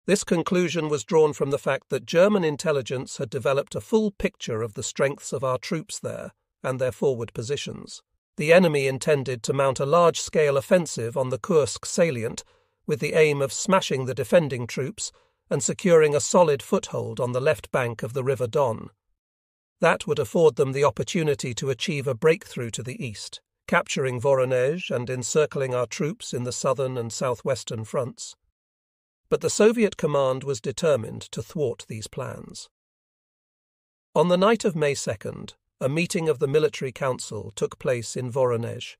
This conclusion was drawn from the fact that German intelligence had developed a full picture of the strengths of our troops there and their forward positions. The enemy intended to mount a large scale offensive on the Kursk salient with the aim of smashing the defending troops and securing a solid foothold on the left bank of the River Don. That would afford them the opportunity to achieve a breakthrough to the east, capturing Voronezh and encircling our troops in the southern and southwestern fronts but the Soviet command was determined to thwart these plans. On the night of May 2nd, a meeting of the Military Council took place in Voronezh.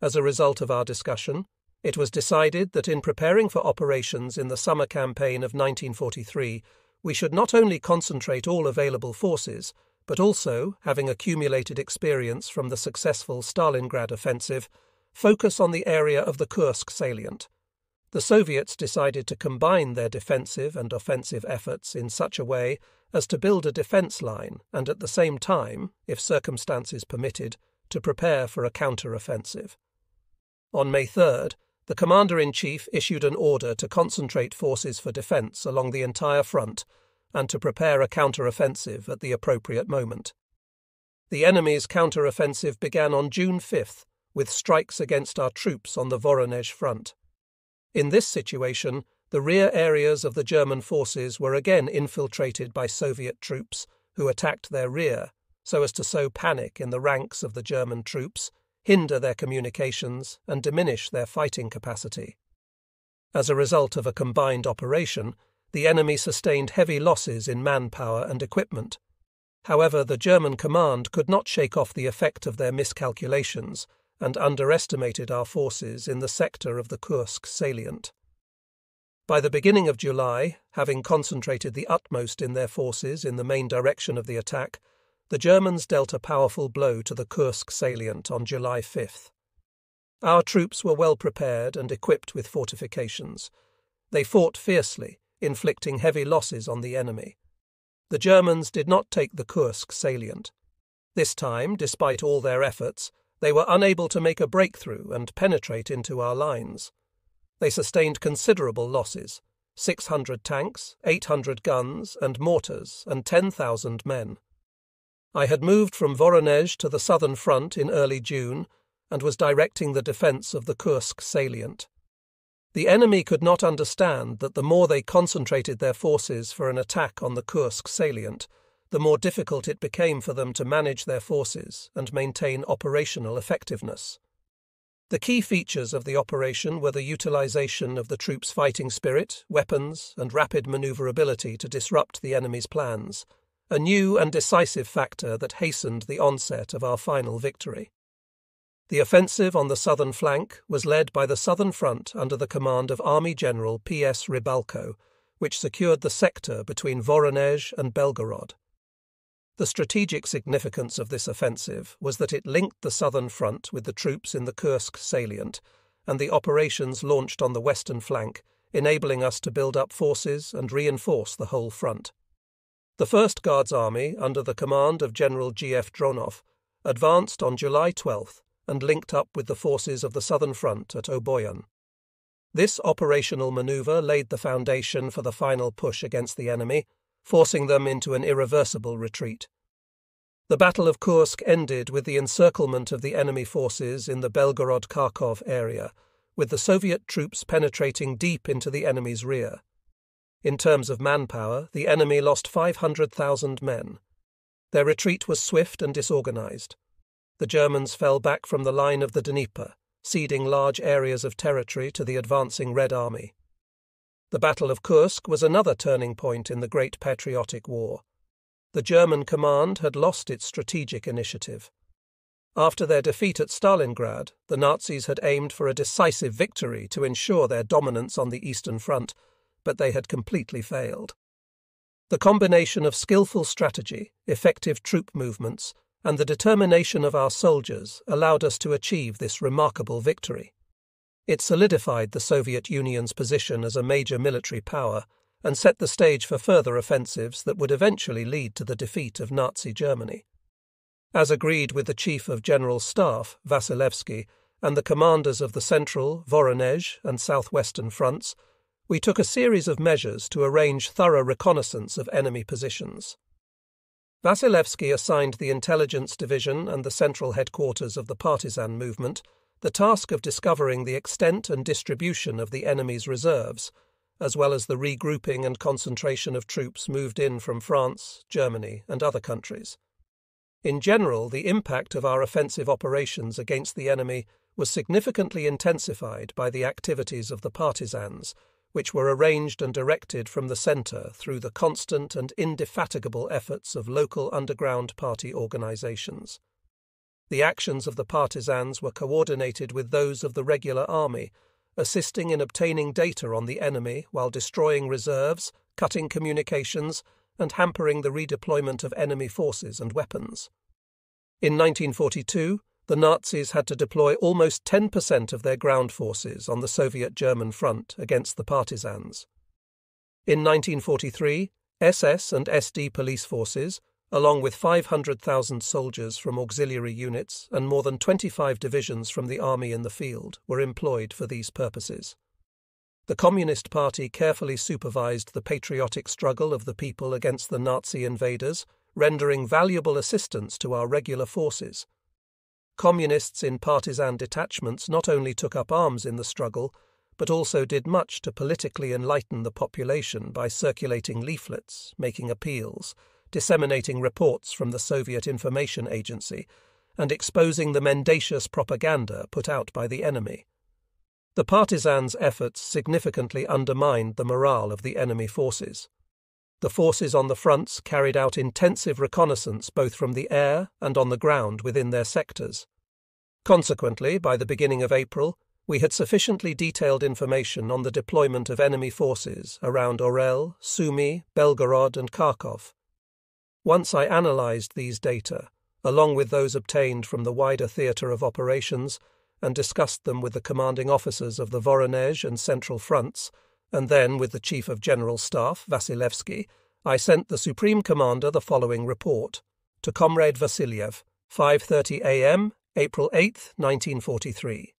As a result of our discussion, it was decided that in preparing for operations in the summer campaign of 1943, we should not only concentrate all available forces, but also, having accumulated experience from the successful Stalingrad offensive, focus on the area of the Kursk salient the Soviets decided to combine their defensive and offensive efforts in such a way as to build a defense line and at the same time, if circumstances permitted, to prepare for a counter-offensive. On May 3rd, the Commander-in-Chief issued an order to concentrate forces for defense along the entire front and to prepare a counter-offensive at the appropriate moment. The enemy's counter-offensive began on June 5th with strikes against our troops on the Voronezh front. In this situation, the rear areas of the German forces were again infiltrated by Soviet troops, who attacked their rear, so as to sow panic in the ranks of the German troops, hinder their communications, and diminish their fighting capacity. As a result of a combined operation, the enemy sustained heavy losses in manpower and equipment. However, the German command could not shake off the effect of their miscalculations and underestimated our forces in the sector of the Kursk salient. By the beginning of July, having concentrated the utmost in their forces in the main direction of the attack, the Germans dealt a powerful blow to the Kursk salient on July 5th. Our troops were well prepared and equipped with fortifications. They fought fiercely, inflicting heavy losses on the enemy. The Germans did not take the Kursk salient. This time, despite all their efforts, they were unable to make a breakthrough and penetrate into our lines. They sustained considerable losses 600 tanks, 800 guns and mortars, and 10,000 men. I had moved from Voronezh to the southern front in early June and was directing the defence of the Kursk salient. The enemy could not understand that the more they concentrated their forces for an attack on the Kursk salient, the more difficult it became for them to manage their forces and maintain operational effectiveness. The key features of the operation were the utilization of the troops' fighting spirit, weapons, and rapid maneuverability to disrupt the enemy's plans, a new and decisive factor that hastened the onset of our final victory. The offensive on the southern flank was led by the Southern Front under the command of Army General P.S. Rybalko, which secured the sector between Voronezh and Belgorod. The strategic significance of this offensive was that it linked the southern front with the troops in the Kursk salient and the operations launched on the western flank, enabling us to build up forces and reinforce the whole front. The 1st Guards Army, under the command of General G.F. Dronov, advanced on July 12th and linked up with the forces of the southern front at Oboyan. This operational maneuver laid the foundation for the final push against the enemy forcing them into an irreversible retreat. The Battle of Kursk ended with the encirclement of the enemy forces in the Belgorod Kharkov area, with the Soviet troops penetrating deep into the enemy's rear. In terms of manpower, the enemy lost 500,000 men. Their retreat was swift and disorganized. The Germans fell back from the line of the Dnieper, ceding large areas of territory to the advancing Red Army. The Battle of Kursk was another turning point in the Great Patriotic War. The German command had lost its strategic initiative. After their defeat at Stalingrad, the Nazis had aimed for a decisive victory to ensure their dominance on the Eastern Front, but they had completely failed. The combination of skillful strategy, effective troop movements, and the determination of our soldiers allowed us to achieve this remarkable victory. It solidified the Soviet Union's position as a major military power and set the stage for further offensives that would eventually lead to the defeat of Nazi Germany. As agreed with the Chief of General Staff, Vasilevsky, and the commanders of the Central, Voronezh, and Southwestern fronts, we took a series of measures to arrange thorough reconnaissance of enemy positions. Vasilevsky assigned the Intelligence Division and the central headquarters of the partisan movement the task of discovering the extent and distribution of the enemy's reserves, as well as the regrouping and concentration of troops moved in from France, Germany, and other countries. In general, the impact of our offensive operations against the enemy was significantly intensified by the activities of the partisans, which were arranged and directed from the centre through the constant and indefatigable efforts of local underground party organisations. The actions of the partisans were coordinated with those of the regular army, assisting in obtaining data on the enemy while destroying reserves, cutting communications, and hampering the redeployment of enemy forces and weapons. In 1942, the Nazis had to deploy almost 10% of their ground forces on the Soviet German front against the partisans. In 1943, SS and SD police forces, along with 500,000 soldiers from auxiliary units and more than 25 divisions from the army in the field, were employed for these purposes. The Communist Party carefully supervised the patriotic struggle of the people against the Nazi invaders, rendering valuable assistance to our regular forces Communists in partisan detachments not only took up arms in the struggle, but also did much to politically enlighten the population by circulating leaflets, making appeals, disseminating reports from the Soviet Information Agency, and exposing the mendacious propaganda put out by the enemy. The partisans' efforts significantly undermined the morale of the enemy forces. The forces on the fronts carried out intensive reconnaissance both from the air and on the ground within their sectors. Consequently, by the beginning of April, we had sufficiently detailed information on the deployment of enemy forces around Orel, Sumy, Belgorod, and Kharkov. Once I analysed these data, along with those obtained from the wider theatre of operations, and discussed them with the commanding officers of the Voronezh and Central Fronts, and then with the Chief of General Staff, Vasilevsky, I sent the Supreme Commander the following report. To Comrade Vasiliev, 5:30 a.m., April 8, 1943.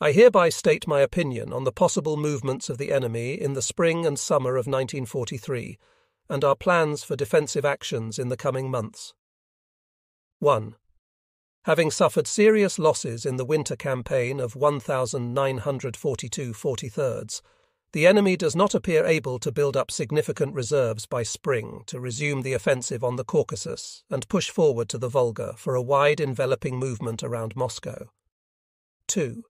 I hereby state my opinion on the possible movements of the enemy in the spring and summer of 1943 and our plans for defensive actions in the coming months. 1. Having suffered serious losses in the winter campaign of 1,942 43rds, the enemy does not appear able to build up significant reserves by spring to resume the offensive on the Caucasus and push forward to the Volga for a wide enveloping movement around Moscow. 2.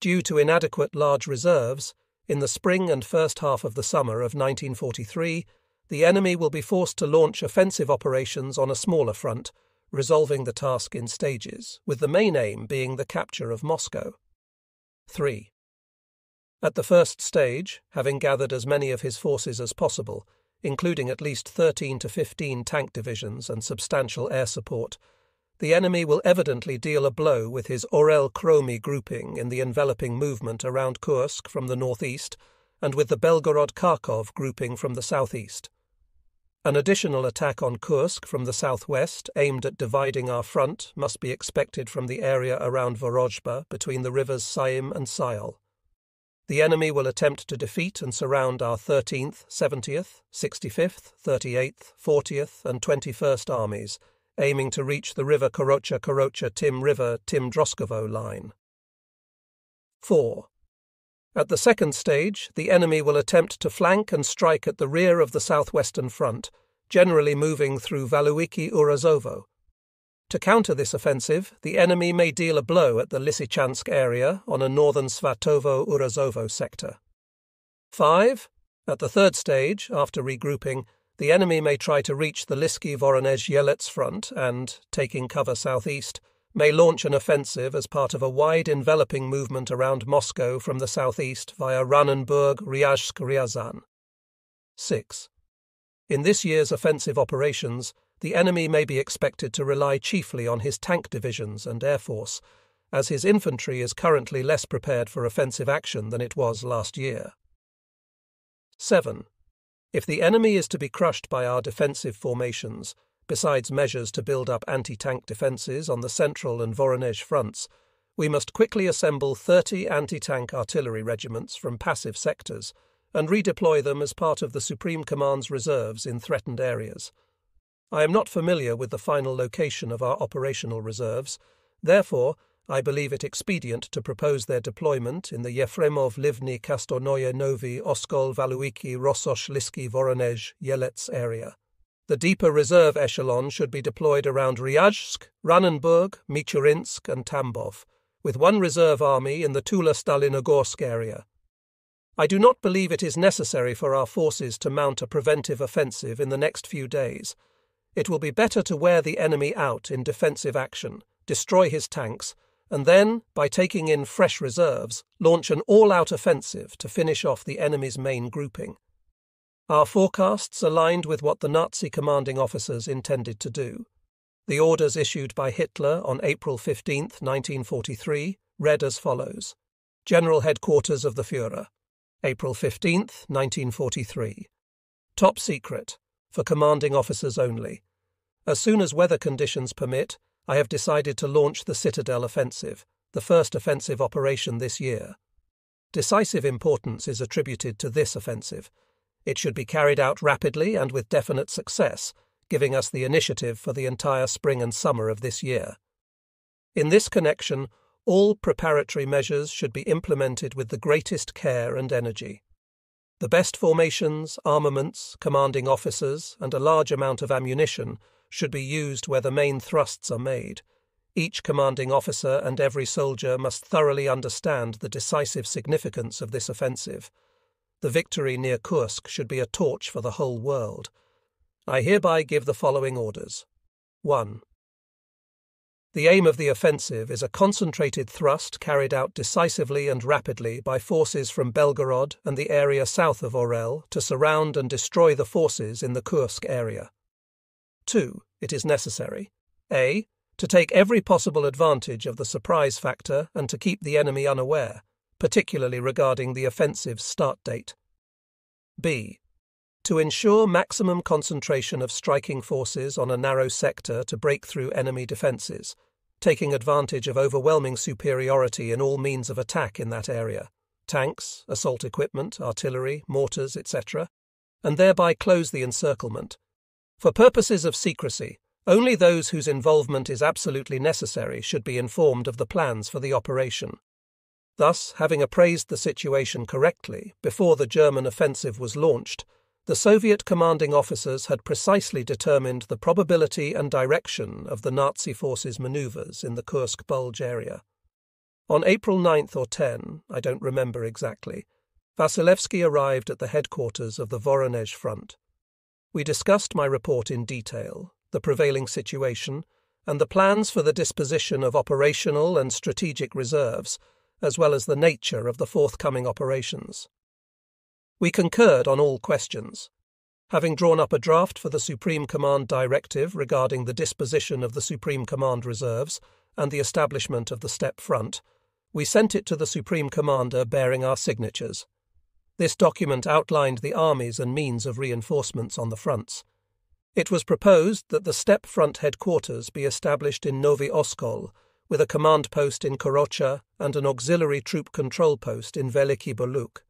Due to inadequate large reserves, in the spring and first half of the summer of 1943, the enemy will be forced to launch offensive operations on a smaller front, resolving the task in stages, with the main aim being the capture of Moscow. 3. At the first stage, having gathered as many of his forces as possible, including at least 13 to 15 tank divisions and substantial air support, the enemy will evidently deal a blow with his Orel Kromy grouping in the enveloping movement around Kursk from the northeast and with the Belgorod Kharkov grouping from the southeast. An additional attack on Kursk from the southwest, aimed at dividing our front, must be expected from the area around Vorozhba between the rivers Saym and Sayal. The enemy will attempt to defeat and surround our 13th, 70th, 65th, 38th, 40th, and 21st armies, aiming to reach the River Korocha Korocha Tim River Tim Droskovo line. 4. At the second stage, the enemy will attempt to flank and strike at the rear of the southwestern front, generally moving through Valuiki Urazovo, to counter this offensive, the enemy may deal a blow at the Lysychansk area on a northern Svatovo Urazovo sector. 5. At the third stage, after regrouping, the enemy may try to reach the Lysky Voronezh Yelets front and, taking cover southeast, may launch an offensive as part of a wide enveloping movement around Moscow from the southeast via Ranenburg Ryazhsk Ryazan. 6. In this year's offensive operations, the enemy may be expected to rely chiefly on his tank divisions and air force, as his infantry is currently less prepared for offensive action than it was last year. 7. If the enemy is to be crushed by our defensive formations, besides measures to build up anti tank defences on the central and Voronezh fronts, we must quickly assemble 30 anti tank artillery regiments from passive sectors and redeploy them as part of the Supreme Command's reserves in threatened areas. I am not familiar with the final location of our operational reserves, therefore, I believe it expedient to propose their deployment in the Yefremov Livny Kastornoye Novi Oskol Valuiki Rossosh Liski Voronezh Yelets area. The deeper reserve echelon should be deployed around Ryazhsk, Ranenburg, Michurinsk, and Tambov, with one reserve army in the Tula Stalinogorsk area. I do not believe it is necessary for our forces to mount a preventive offensive in the next few days. It will be better to wear the enemy out in defensive action, destroy his tanks, and then, by taking in fresh reserves, launch an all out offensive to finish off the enemy's main grouping. Our forecasts aligned with what the Nazi commanding officers intended to do. The orders issued by Hitler on April 15, 1943, read as follows General Headquarters of the Fuhrer, April 15, 1943. Top secret, for commanding officers only. As soon as weather conditions permit, I have decided to launch the Citadel Offensive, the first offensive operation this year. Decisive importance is attributed to this offensive it should be carried out rapidly and with definite success, giving us the initiative for the entire spring and summer of this year. In this connection, all preparatory measures should be implemented with the greatest care and energy. The best formations, armaments, commanding officers, and a large amount of ammunition should be used where the main thrusts are made. Each commanding officer and every soldier must thoroughly understand the decisive significance of this offensive the victory near Kursk should be a torch for the whole world. I hereby give the following orders 1. The aim of the offensive is a concentrated thrust carried out decisively and rapidly by forces from Belgorod and the area south of Orel to surround and destroy the forces in the Kursk area. 2. It is necessary a. To take every possible advantage of the surprise factor and to keep the enemy unaware particularly regarding the offensive's start date. B. To ensure maximum concentration of striking forces on a narrow sector to break through enemy defences, taking advantage of overwhelming superiority in all means of attack in that area tanks, assault equipment, artillery, mortars, etc., and thereby close the encirclement. For purposes of secrecy, only those whose involvement is absolutely necessary should be informed of the plans for the operation. Thus, having appraised the situation correctly before the German offensive was launched, the Soviet commanding officers had precisely determined the probability and direction of the Nazi forces' maneuvers in the Kursk Bulge area. On April 9th or 10, I don't remember exactly, Vasilevsky arrived at the headquarters of the Voronezh front. We discussed my report in detail, the prevailing situation, and the plans for the disposition of operational and strategic reserves as well as the nature of the forthcoming operations. We concurred on all questions. Having drawn up a draft for the Supreme Command Directive regarding the disposition of the Supreme Command reserves and the establishment of the Steppe Front, we sent it to the Supreme Commander bearing our signatures. This document outlined the armies and means of reinforcements on the fronts. It was proposed that the Steppe Front headquarters be established in Novi Oskol with a command post in Korocha and an auxiliary troop control post in Veliki Boluk.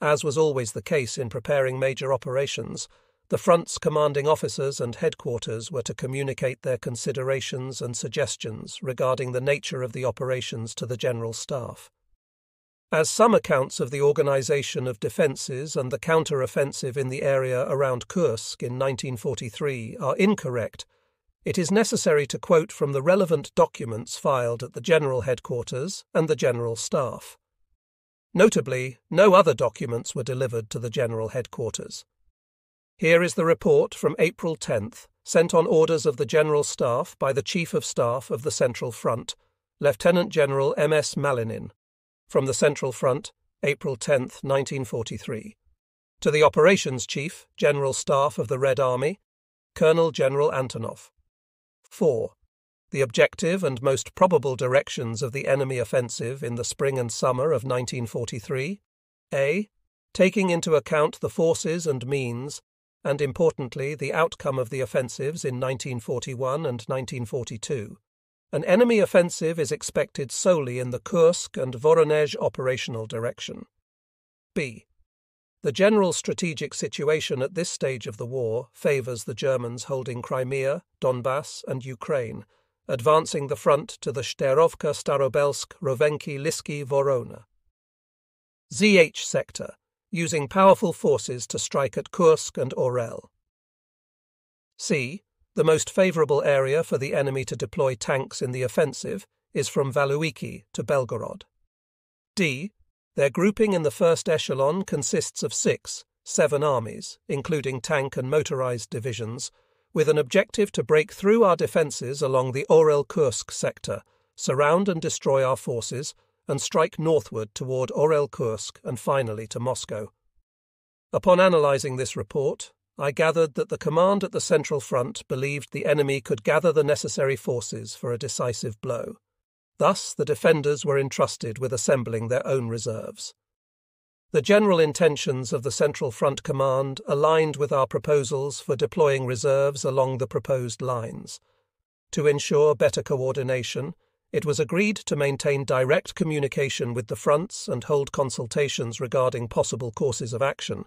As was always the case in preparing major operations, the front's commanding officers and headquarters were to communicate their considerations and suggestions regarding the nature of the operations to the General Staff. As some accounts of the organization of defences and the counter-offensive in the area around Kursk in 1943 are incorrect, it is necessary to quote from the relevant documents filed at the General Headquarters and the General Staff. Notably, no other documents were delivered to the General Headquarters. Here is the report from April 10th, sent on orders of the General Staff by the Chief of Staff of the Central Front, Lieutenant General M. S. Malinin, from the Central Front, April 10, 1943. To the Operations Chief, General Staff of the Red Army, Colonel General Antonov. 4. The objective and most probable directions of the enemy offensive in the spring and summer of 1943. A. Taking into account the forces and means, and importantly the outcome of the offensives in 1941 and 1942. An enemy offensive is expected solely in the Kursk and Voronezh operational direction. B. The general strategic situation at this stage of the war favours the Germans holding Crimea, Donbass, and Ukraine, advancing the front to the Shtarovka Starobelsk Rovenki Lisky Vorona. ZH sector, using powerful forces to strike at Kursk and Orel. C. The most favourable area for the enemy to deploy tanks in the offensive is from Valuiki to Belgorod. D. Their grouping in the first echelon consists of six, seven armies, including tank and motorized divisions, with an objective to break through our defences along the Orel Kursk sector, surround and destroy our forces, and strike northward toward Orel Kursk and finally to Moscow. Upon analysing this report, I gathered that the command at the Central Front believed the enemy could gather the necessary forces for a decisive blow. Thus, the defenders were entrusted with assembling their own reserves. The general intentions of the Central Front Command aligned with our proposals for deploying reserves along the proposed lines. To ensure better coordination, it was agreed to maintain direct communication with the fronts and hold consultations regarding possible courses of action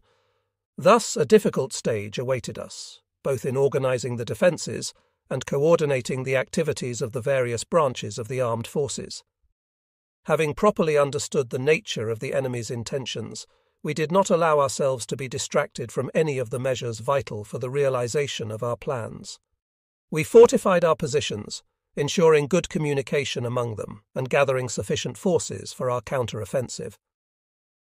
Thus, a difficult stage awaited us, both in organising the defences and coordinating the activities of the various branches of the armed forces. Having properly understood the nature of the enemy's intentions, we did not allow ourselves to be distracted from any of the measures vital for the realisation of our plans. We fortified our positions, ensuring good communication among them and gathering sufficient forces for our counter-offensive.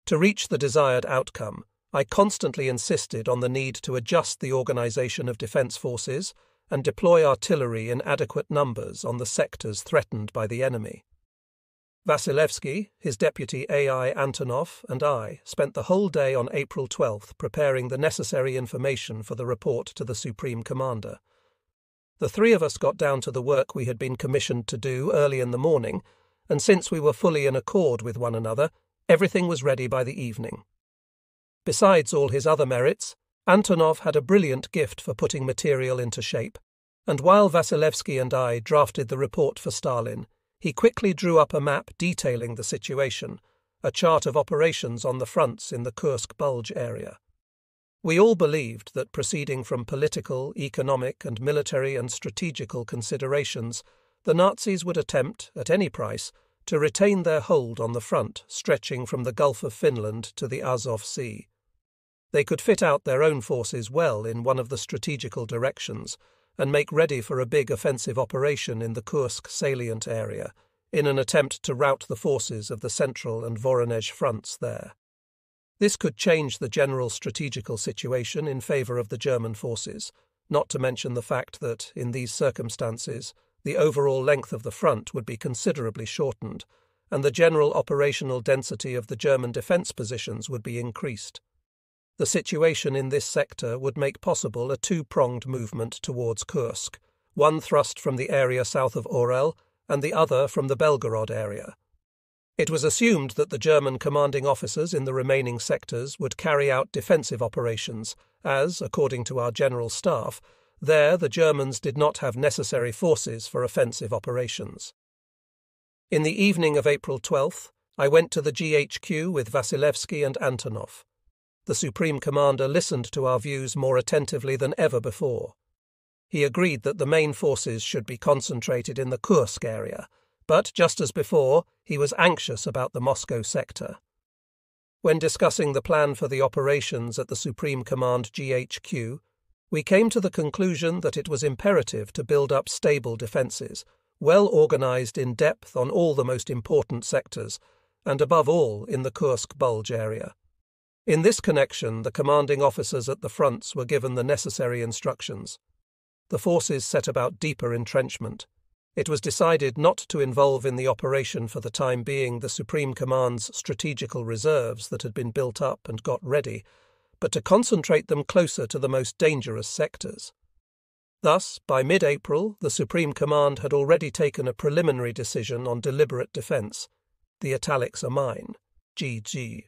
To reach the desired outcome, I constantly insisted on the need to adjust the organisation of defence forces and deploy artillery in adequate numbers on the sectors threatened by the enemy. Vasilevsky, his deputy AI Antonov, and I spent the whole day on April 12th preparing the necessary information for the report to the Supreme Commander. The three of us got down to the work we had been commissioned to do early in the morning, and since we were fully in accord with one another, everything was ready by the evening. Besides all his other merits, Antonov had a brilliant gift for putting material into shape, and while Vasilevsky and I drafted the report for Stalin, he quickly drew up a map detailing the situation, a chart of operations on the fronts in the Kursk Bulge area. We all believed that proceeding from political, economic, and military and strategical considerations, the Nazis would attempt, at any price, to retain their hold on the front stretching from the Gulf of Finland to the Azov Sea. They could fit out their own forces well in one of the strategical directions and make ready for a big offensive operation in the Kursk salient area in an attempt to rout the forces of the Central and Voronezh fronts there. This could change the general strategical situation in favour of the German forces, not to mention the fact that, in these circumstances, the overall length of the front would be considerably shortened, and the general operational density of the German defence positions would be increased. The situation in this sector would make possible a two pronged movement towards Kursk, one thrust from the area south of Orel and the other from the Belgorod area. It was assumed that the German commanding officers in the remaining sectors would carry out defensive operations, as, according to our General Staff, there the Germans did not have necessary forces for offensive operations. In the evening of April 12th, I went to the GHQ with Vasilevsky and Antonov the Supreme Commander listened to our views more attentively than ever before. He agreed that the main forces should be concentrated in the Kursk area, but just as before, he was anxious about the Moscow sector. When discussing the plan for the operations at the Supreme Command GHQ, we came to the conclusion that it was imperative to build up stable defences, well organised in depth on all the most important sectors, and above all in the Kursk Bulge area. In this connection, the commanding officers at the fronts were given the necessary instructions. The forces set about deeper entrenchment. It was decided not to involve in the operation for the time being the Supreme Command's strategical reserves that had been built up and got ready, but to concentrate them closer to the most dangerous sectors. Thus, by mid April, the Supreme Command had already taken a preliminary decision on deliberate defence. The italics are mine. GG.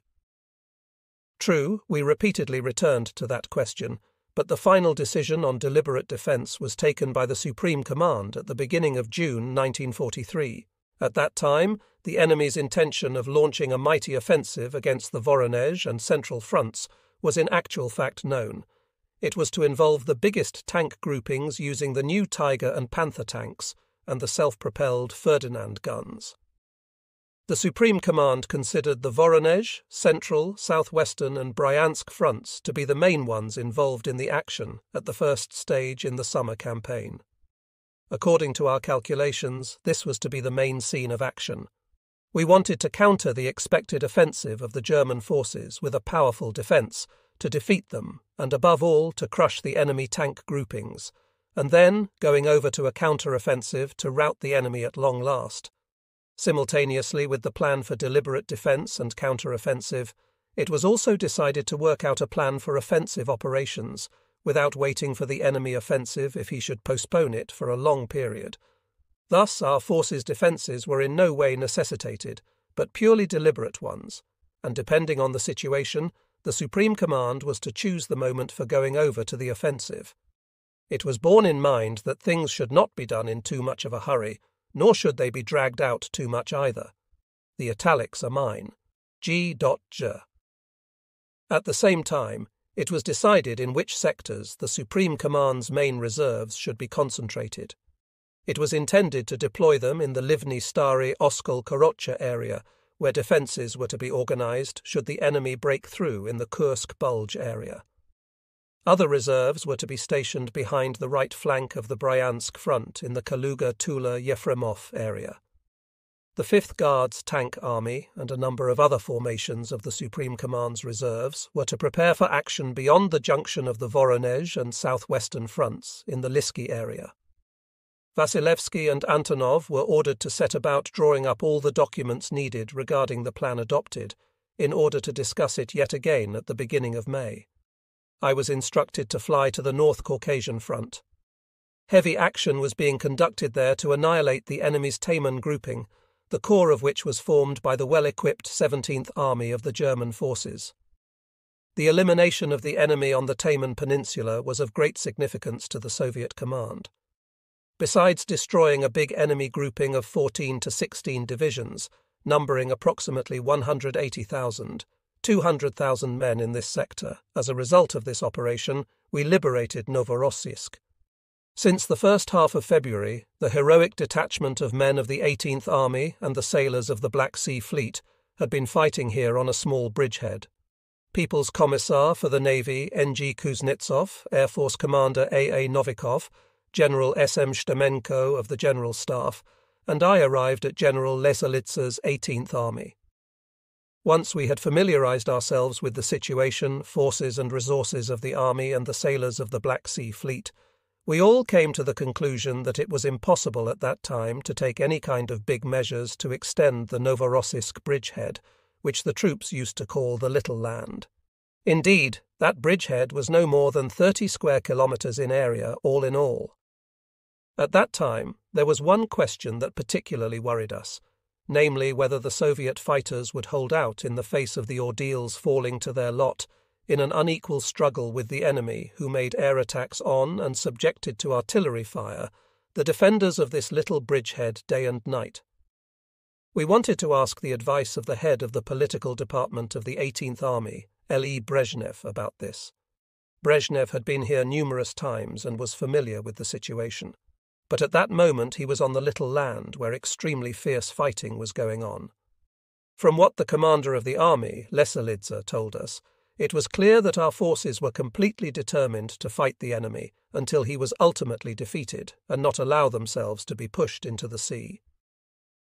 True, we repeatedly returned to that question, but the final decision on deliberate defence was taken by the Supreme Command at the beginning of June 1943. At that time, the enemy's intention of launching a mighty offensive against the Voronezh and Central fronts was in actual fact known. It was to involve the biggest tank groupings using the new Tiger and Panther tanks and the self propelled Ferdinand guns. The Supreme Command considered the Voronezh, Central, Southwestern, and Bryansk fronts to be the main ones involved in the action at the first stage in the summer campaign. According to our calculations, this was to be the main scene of action. We wanted to counter the expected offensive of the German forces with a powerful defence, to defeat them, and above all, to crush the enemy tank groupings, and then, going over to a counter offensive to rout the enemy at long last. Simultaneously with the plan for deliberate defence and counter-offensive, it was also decided to work out a plan for offensive operations, without waiting for the enemy offensive if he should postpone it for a long period. Thus, our forces' defences were in no way necessitated, but purely deliberate ones, and depending on the situation, the Supreme Command was to choose the moment for going over to the offensive. It was borne in mind that things should not be done in too much of a hurry, nor should they be dragged out too much either. The italics are mine. G. G. At the same time, it was decided in which sectors the Supreme Command's main reserves should be concentrated. It was intended to deploy them in the Livni Stary Oskol Korocha area, where defences were to be organised should the enemy break through in the Kursk Bulge area. Other reserves were to be stationed behind the right flank of the Bryansk front in the Kaluga Tula Yefremov area. The 5th Guards Tank Army and a number of other formations of the Supreme Command's reserves were to prepare for action beyond the junction of the Voronezh and southwestern fronts in the Lisky area. Vasilevsky and Antonov were ordered to set about drawing up all the documents needed regarding the plan adopted, in order to discuss it yet again at the beginning of May. I was instructed to fly to the North Caucasian front. Heavy action was being conducted there to annihilate the enemy's Taman grouping, the core of which was formed by the well equipped 17th Army of the German forces. The elimination of the enemy on the Taman Peninsula was of great significance to the Soviet command. Besides destroying a big enemy grouping of 14 to 16 divisions, numbering approximately 180,000, 200,000 men in this sector. As a result of this operation, we liberated Novorossiysk. Since the first half of February, the heroic detachment of men of the 18th Army and the sailors of the Black Sea Fleet had been fighting here on a small bridgehead. People's Commissar for the Navy N.G. Kuznetsov, Air Force Commander A.A. Novikov, General S.M. Shtemenko of the General Staff, and I arrived at General Leselidze's 18th Army. Once we had familiarized ourselves with the situation, forces, and resources of the army and the sailors of the Black Sea Fleet, we all came to the conclusion that it was impossible at that time to take any kind of big measures to extend the Novorossiysk bridgehead, which the troops used to call the Little Land. Indeed, that bridgehead was no more than 30 square kilometres in area, all in all. At that time, there was one question that particularly worried us namely whether the Soviet fighters would hold out in the face of the ordeals falling to their lot in an unequal struggle with the enemy who made air attacks on and subjected to artillery fire the defenders of this little bridgehead day and night. We wanted to ask the advice of the head of the political department of the 18th Army, L.E. Brezhnev, about this. Brezhnev had been here numerous times and was familiar with the situation but at that moment he was on the little land where extremely fierce fighting was going on. From what the commander of the army, Leselidze, told us, it was clear that our forces were completely determined to fight the enemy until he was ultimately defeated and not allow themselves to be pushed into the sea.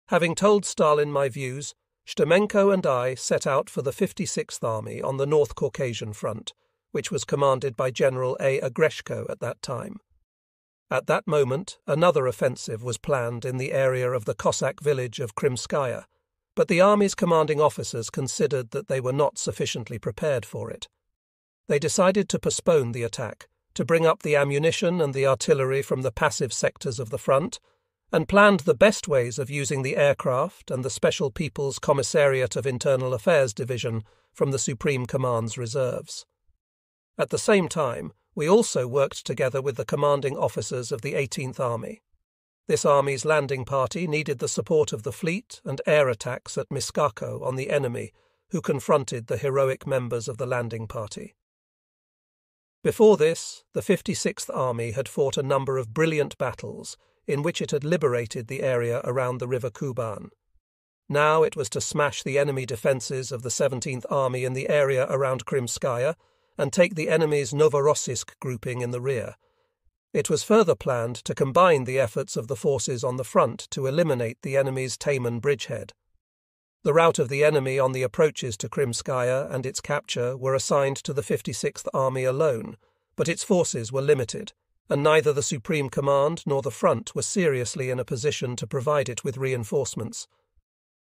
Having told Stalin my views, Shtemenko and I set out for the 56th Army on the North Caucasian front, which was commanded by General A. Agreshko at that time. At that moment, another offensive was planned in the area of the Cossack village of Krimskaya, but the army's commanding officers considered that they were not sufficiently prepared for it. They decided to postpone the attack, to bring up the ammunition and the artillery from the passive sectors of the front, and planned the best ways of using the aircraft and the Special People's Commissariat of Internal Affairs Division from the Supreme Command's reserves. At the same time, we also worked together with the commanding officers of the 18th Army. This army's landing party needed the support of the fleet and air attacks at Myskhako on the enemy, who confronted the heroic members of the landing party. Before this, the 56th Army had fought a number of brilliant battles in which it had liberated the area around the River Kuban. Now it was to smash the enemy defences of the 17th Army in the area around Krimskaya and take the enemy's Novorossiysk grouping in the rear. It was further planned to combine the efforts of the forces on the front to eliminate the enemy's Taman bridgehead. The route of the enemy on the approaches to Krimskaya and its capture were assigned to the 56th Army alone, but its forces were limited, and neither the Supreme Command nor the front were seriously in a position to provide it with reinforcements.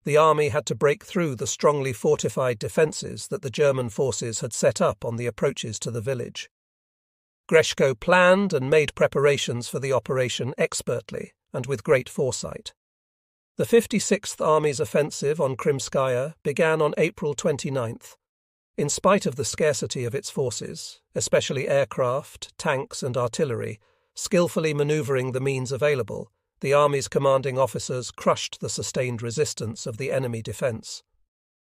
The army had to break through the strongly fortified defences that the German forces had set up on the approaches to the village. Grechko planned and made preparations for the operation expertly and with great foresight. The 56th Army's offensive on Krimskaya began on April 29th. In spite of the scarcity of its forces, especially aircraft, tanks, and artillery, skillfully manoeuvring the means available, the Army's commanding officers crushed the sustained resistance of the enemy defence.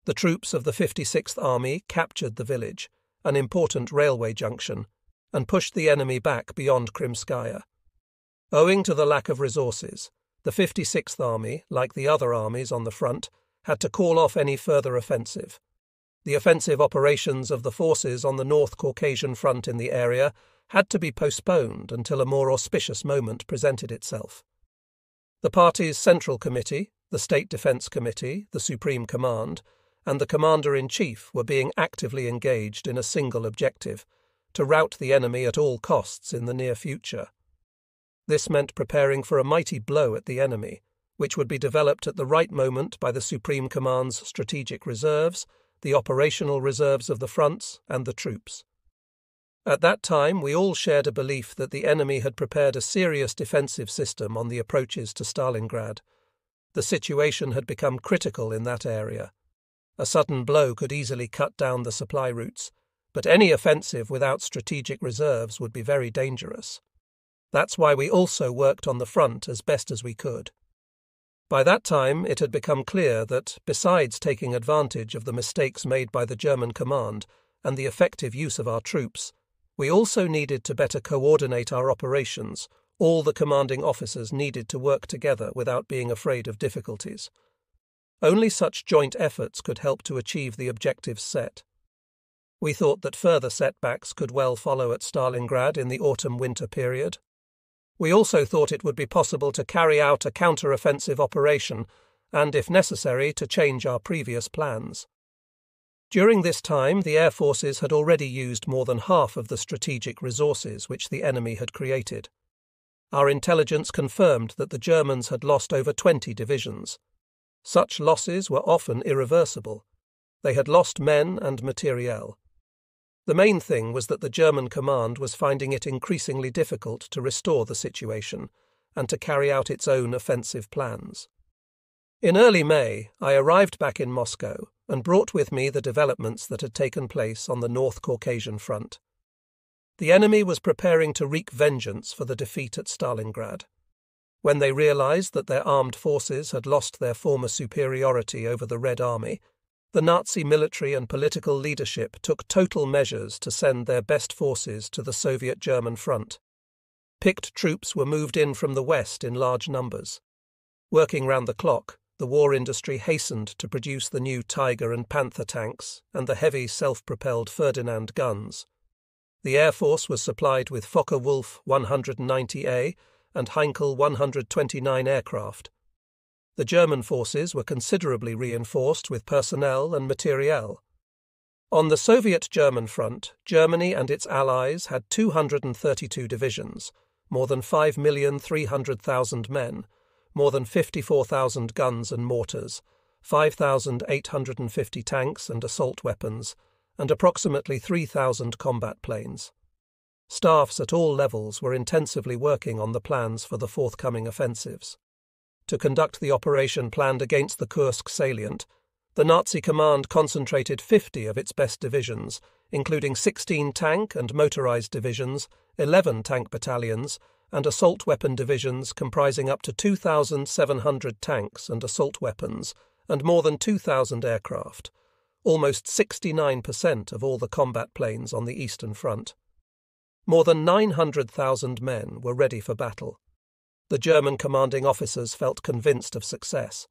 The troops of the 56th Army captured the village, an important railway junction, and pushed the enemy back beyond Krimskaya. Owing to the lack of resources, the 56th Army, like the other armies on the front, had to call off any further offensive. The offensive operations of the forces on the North Caucasian front in the area had to be postponed until a more auspicious moment presented itself. The party's Central Committee, the State Defence Committee, the Supreme Command, and the Commander in Chief were being actively engaged in a single objective to rout the enemy at all costs in the near future. This meant preparing for a mighty blow at the enemy, which would be developed at the right moment by the Supreme Command's strategic reserves, the operational reserves of the fronts, and the troops. At that time, we all shared a belief that the enemy had prepared a serious defensive system on the approaches to Stalingrad. The situation had become critical in that area. A sudden blow could easily cut down the supply routes, but any offensive without strategic reserves would be very dangerous. That's why we also worked on the front as best as we could. By that time, it had become clear that, besides taking advantage of the mistakes made by the German command and the effective use of our troops, we also needed to better coordinate our operations. All the commanding officers needed to work together without being afraid of difficulties. Only such joint efforts could help to achieve the objectives set. We thought that further setbacks could well follow at Stalingrad in the autumn winter period. We also thought it would be possible to carry out a counter offensive operation and, if necessary, to change our previous plans. During this time, the air forces had already used more than half of the strategic resources which the enemy had created. Our intelligence confirmed that the Germans had lost over 20 divisions. Such losses were often irreversible. They had lost men and materiel. The main thing was that the German command was finding it increasingly difficult to restore the situation and to carry out its own offensive plans. In early May, I arrived back in Moscow and brought with me the developments that had taken place on the North Caucasian front. The enemy was preparing to wreak vengeance for the defeat at Stalingrad. When they realized that their armed forces had lost their former superiority over the Red Army, the Nazi military and political leadership took total measures to send their best forces to the Soviet German front. Picked troops were moved in from the west in large numbers. Working round the clock, the war industry hastened to produce the new Tiger and Panther tanks and the heavy self propelled Ferdinand guns. The Air Force was supplied with Focke Wulf 190A and Heinkel 129 aircraft. The German forces were considerably reinforced with personnel and materiel. On the Soviet German front, Germany and its allies had 232 divisions, more than 5,300,000 men, more than 54,000 guns and mortars, 5,850 tanks and assault weapons, and approximately 3,000 combat planes. Staffs at all levels were intensively working on the plans for the forthcoming offensives. To conduct the operation planned against the Kursk salient, the Nazi command concentrated 50 of its best divisions, including 16 tank and motorized divisions, 11 tank battalions, and assault weapon divisions comprising up to 2,700 tanks and assault weapons, and more than 2,000 aircraft, almost 69% of all the combat planes on the Eastern Front. More than 900,000 men were ready for battle. The German commanding officers felt convinced of success.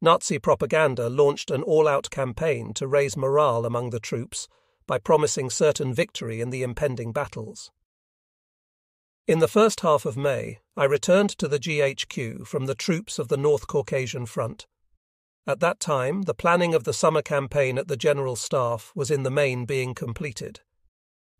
Nazi propaganda launched an all out campaign to raise morale among the troops by promising certain victory in the impending battles. In the first half of May, I returned to the GHQ from the troops of the North Caucasian Front. At that time, the planning of the summer campaign at the General Staff was in the main being completed.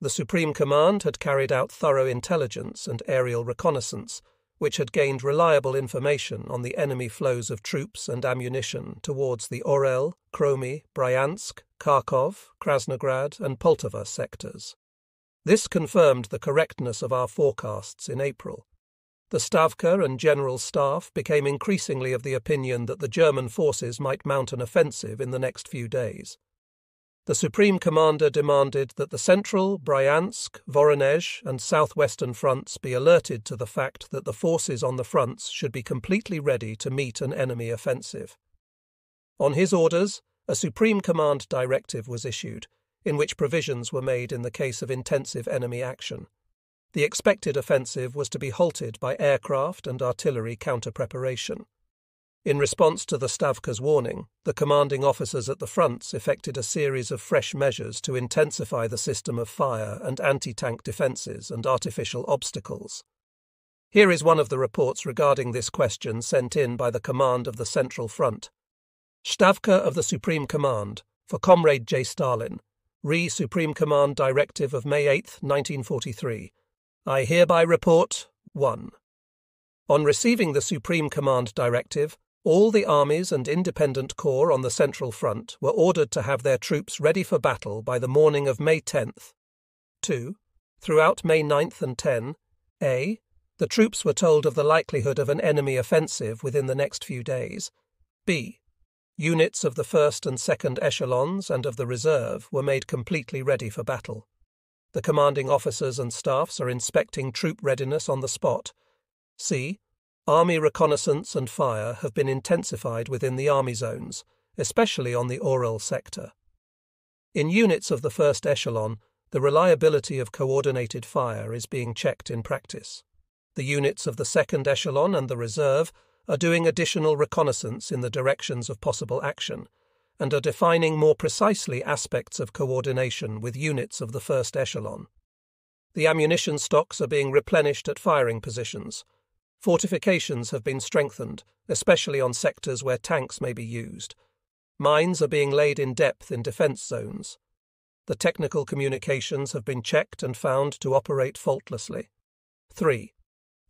The Supreme Command had carried out thorough intelligence and aerial reconnaissance which had gained reliable information on the enemy flows of troops and ammunition towards the Orel, Kromy, Bryansk, Kharkov, Krasnograd, and Poltava sectors. This confirmed the correctness of our forecasts in April. The Stavka and General Staff became increasingly of the opinion that the German forces might mount an offensive in the next few days the Supreme Commander demanded that the Central, Bryansk, Voronezh, and Southwestern fronts be alerted to the fact that the forces on the fronts should be completely ready to meet an enemy offensive. On his orders, a Supreme Command directive was issued, in which provisions were made in the case of intensive enemy action. The expected offensive was to be halted by aircraft and artillery counter preparation. In response to the Stavka's warning, the commanding officers at the fronts effected a series of fresh measures to intensify the system of fire and anti tank defences and artificial obstacles. Here is one of the reports regarding this question sent in by the command of the Central Front. Stavka of the Supreme Command, for Comrade J. Stalin, Re Supreme Command Directive of May 8, 1943. I hereby report 1. On receiving the Supreme Command Directive, all the armies and independent corps on the Central Front were ordered to have their troops ready for battle by the morning of May 10th. 2. Throughout May 9th and 10, a. The troops were told of the likelihood of an enemy offensive within the next few days. b. Units of the first and second echelons and of the reserve were made completely ready for battle. The commanding officers and staffs are inspecting troop readiness on the spot. c. Army reconnaissance and fire have been intensified within the army zones, especially on the Orel sector. In units of the first echelon, the reliability of coordinated fire is being checked in practice. The units of the second echelon and the reserve are doing additional reconnaissance in the directions of possible action and are defining more precisely aspects of coordination with units of the first echelon. The ammunition stocks are being replenished at firing positions Fortifications have been strengthened, especially on sectors where tanks may be used. Mines are being laid in depth in defence zones. The technical communications have been checked and found to operate faultlessly. 3.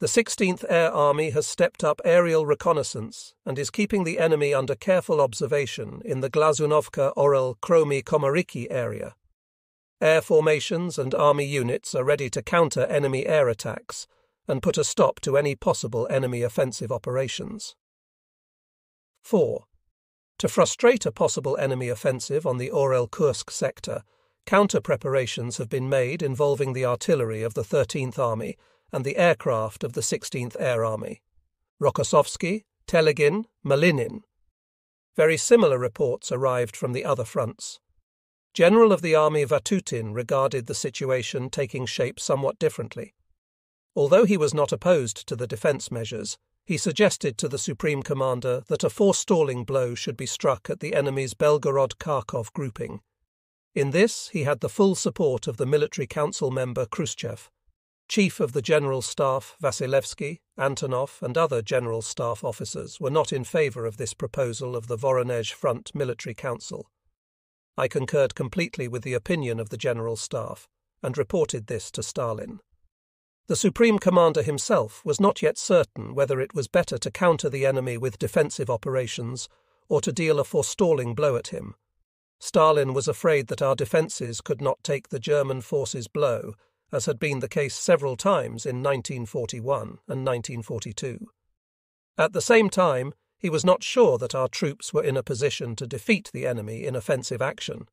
The 16th Air Army has stepped up aerial reconnaissance and is keeping the enemy under careful observation in the Glazunovka Orel Kromy Komariki area. Air formations and army units are ready to counter enemy air attacks and put a stop to any possible enemy offensive operations. 4. To frustrate a possible enemy offensive on the Orel Kursk sector, counter preparations have been made involving the artillery of the 13th Army and the aircraft of the 16th Air Army. Rokossovsky, Telegin, Malinin. Very similar reports arrived from the other fronts. General of the Army Vatutin regarded the situation taking shape somewhat differently. Although he was not opposed to the defence measures, he suggested to the Supreme Commander that a forestalling blow should be struck at the enemy's Belgorod Kharkov grouping. In this, he had the full support of the Military Council member Khrushchev. Chief of the General Staff Vasilevsky, Antonov, and other General Staff officers were not in favour of this proposal of the Voronezh Front Military Council. I concurred completely with the opinion of the General Staff and reported this to Stalin. The Supreme Commander himself was not yet certain whether it was better to counter the enemy with defensive operations or to deal a forestalling blow at him. Stalin was afraid that our defences could not take the German forces' blow, as had been the case several times in 1941 and 1942. At the same time, he was not sure that our troops were in a position to defeat the enemy in offensive action.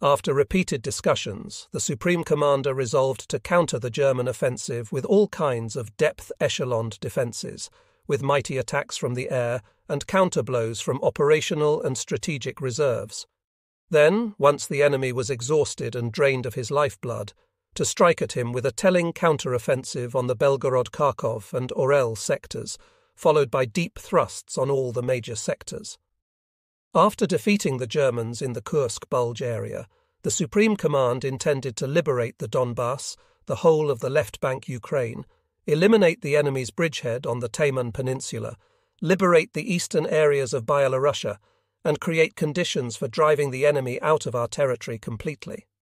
After repeated discussions, the Supreme Commander resolved to counter the German offensive with all kinds of depth echeloned defences, with mighty attacks from the air and counterblows from operational and strategic reserves. Then, once the enemy was exhausted and drained of his lifeblood, to strike at him with a telling counter-offensive on the Belgorod Kharkov and Orel sectors, followed by deep thrusts on all the major sectors. After defeating the Germans in the Kursk Bulge area, the Supreme Command intended to liberate the Donbass, the whole of the left bank Ukraine, eliminate the enemy's bridgehead on the Taman Peninsula, liberate the eastern areas of Byelorussia, and create conditions for driving the enemy out of our territory completely.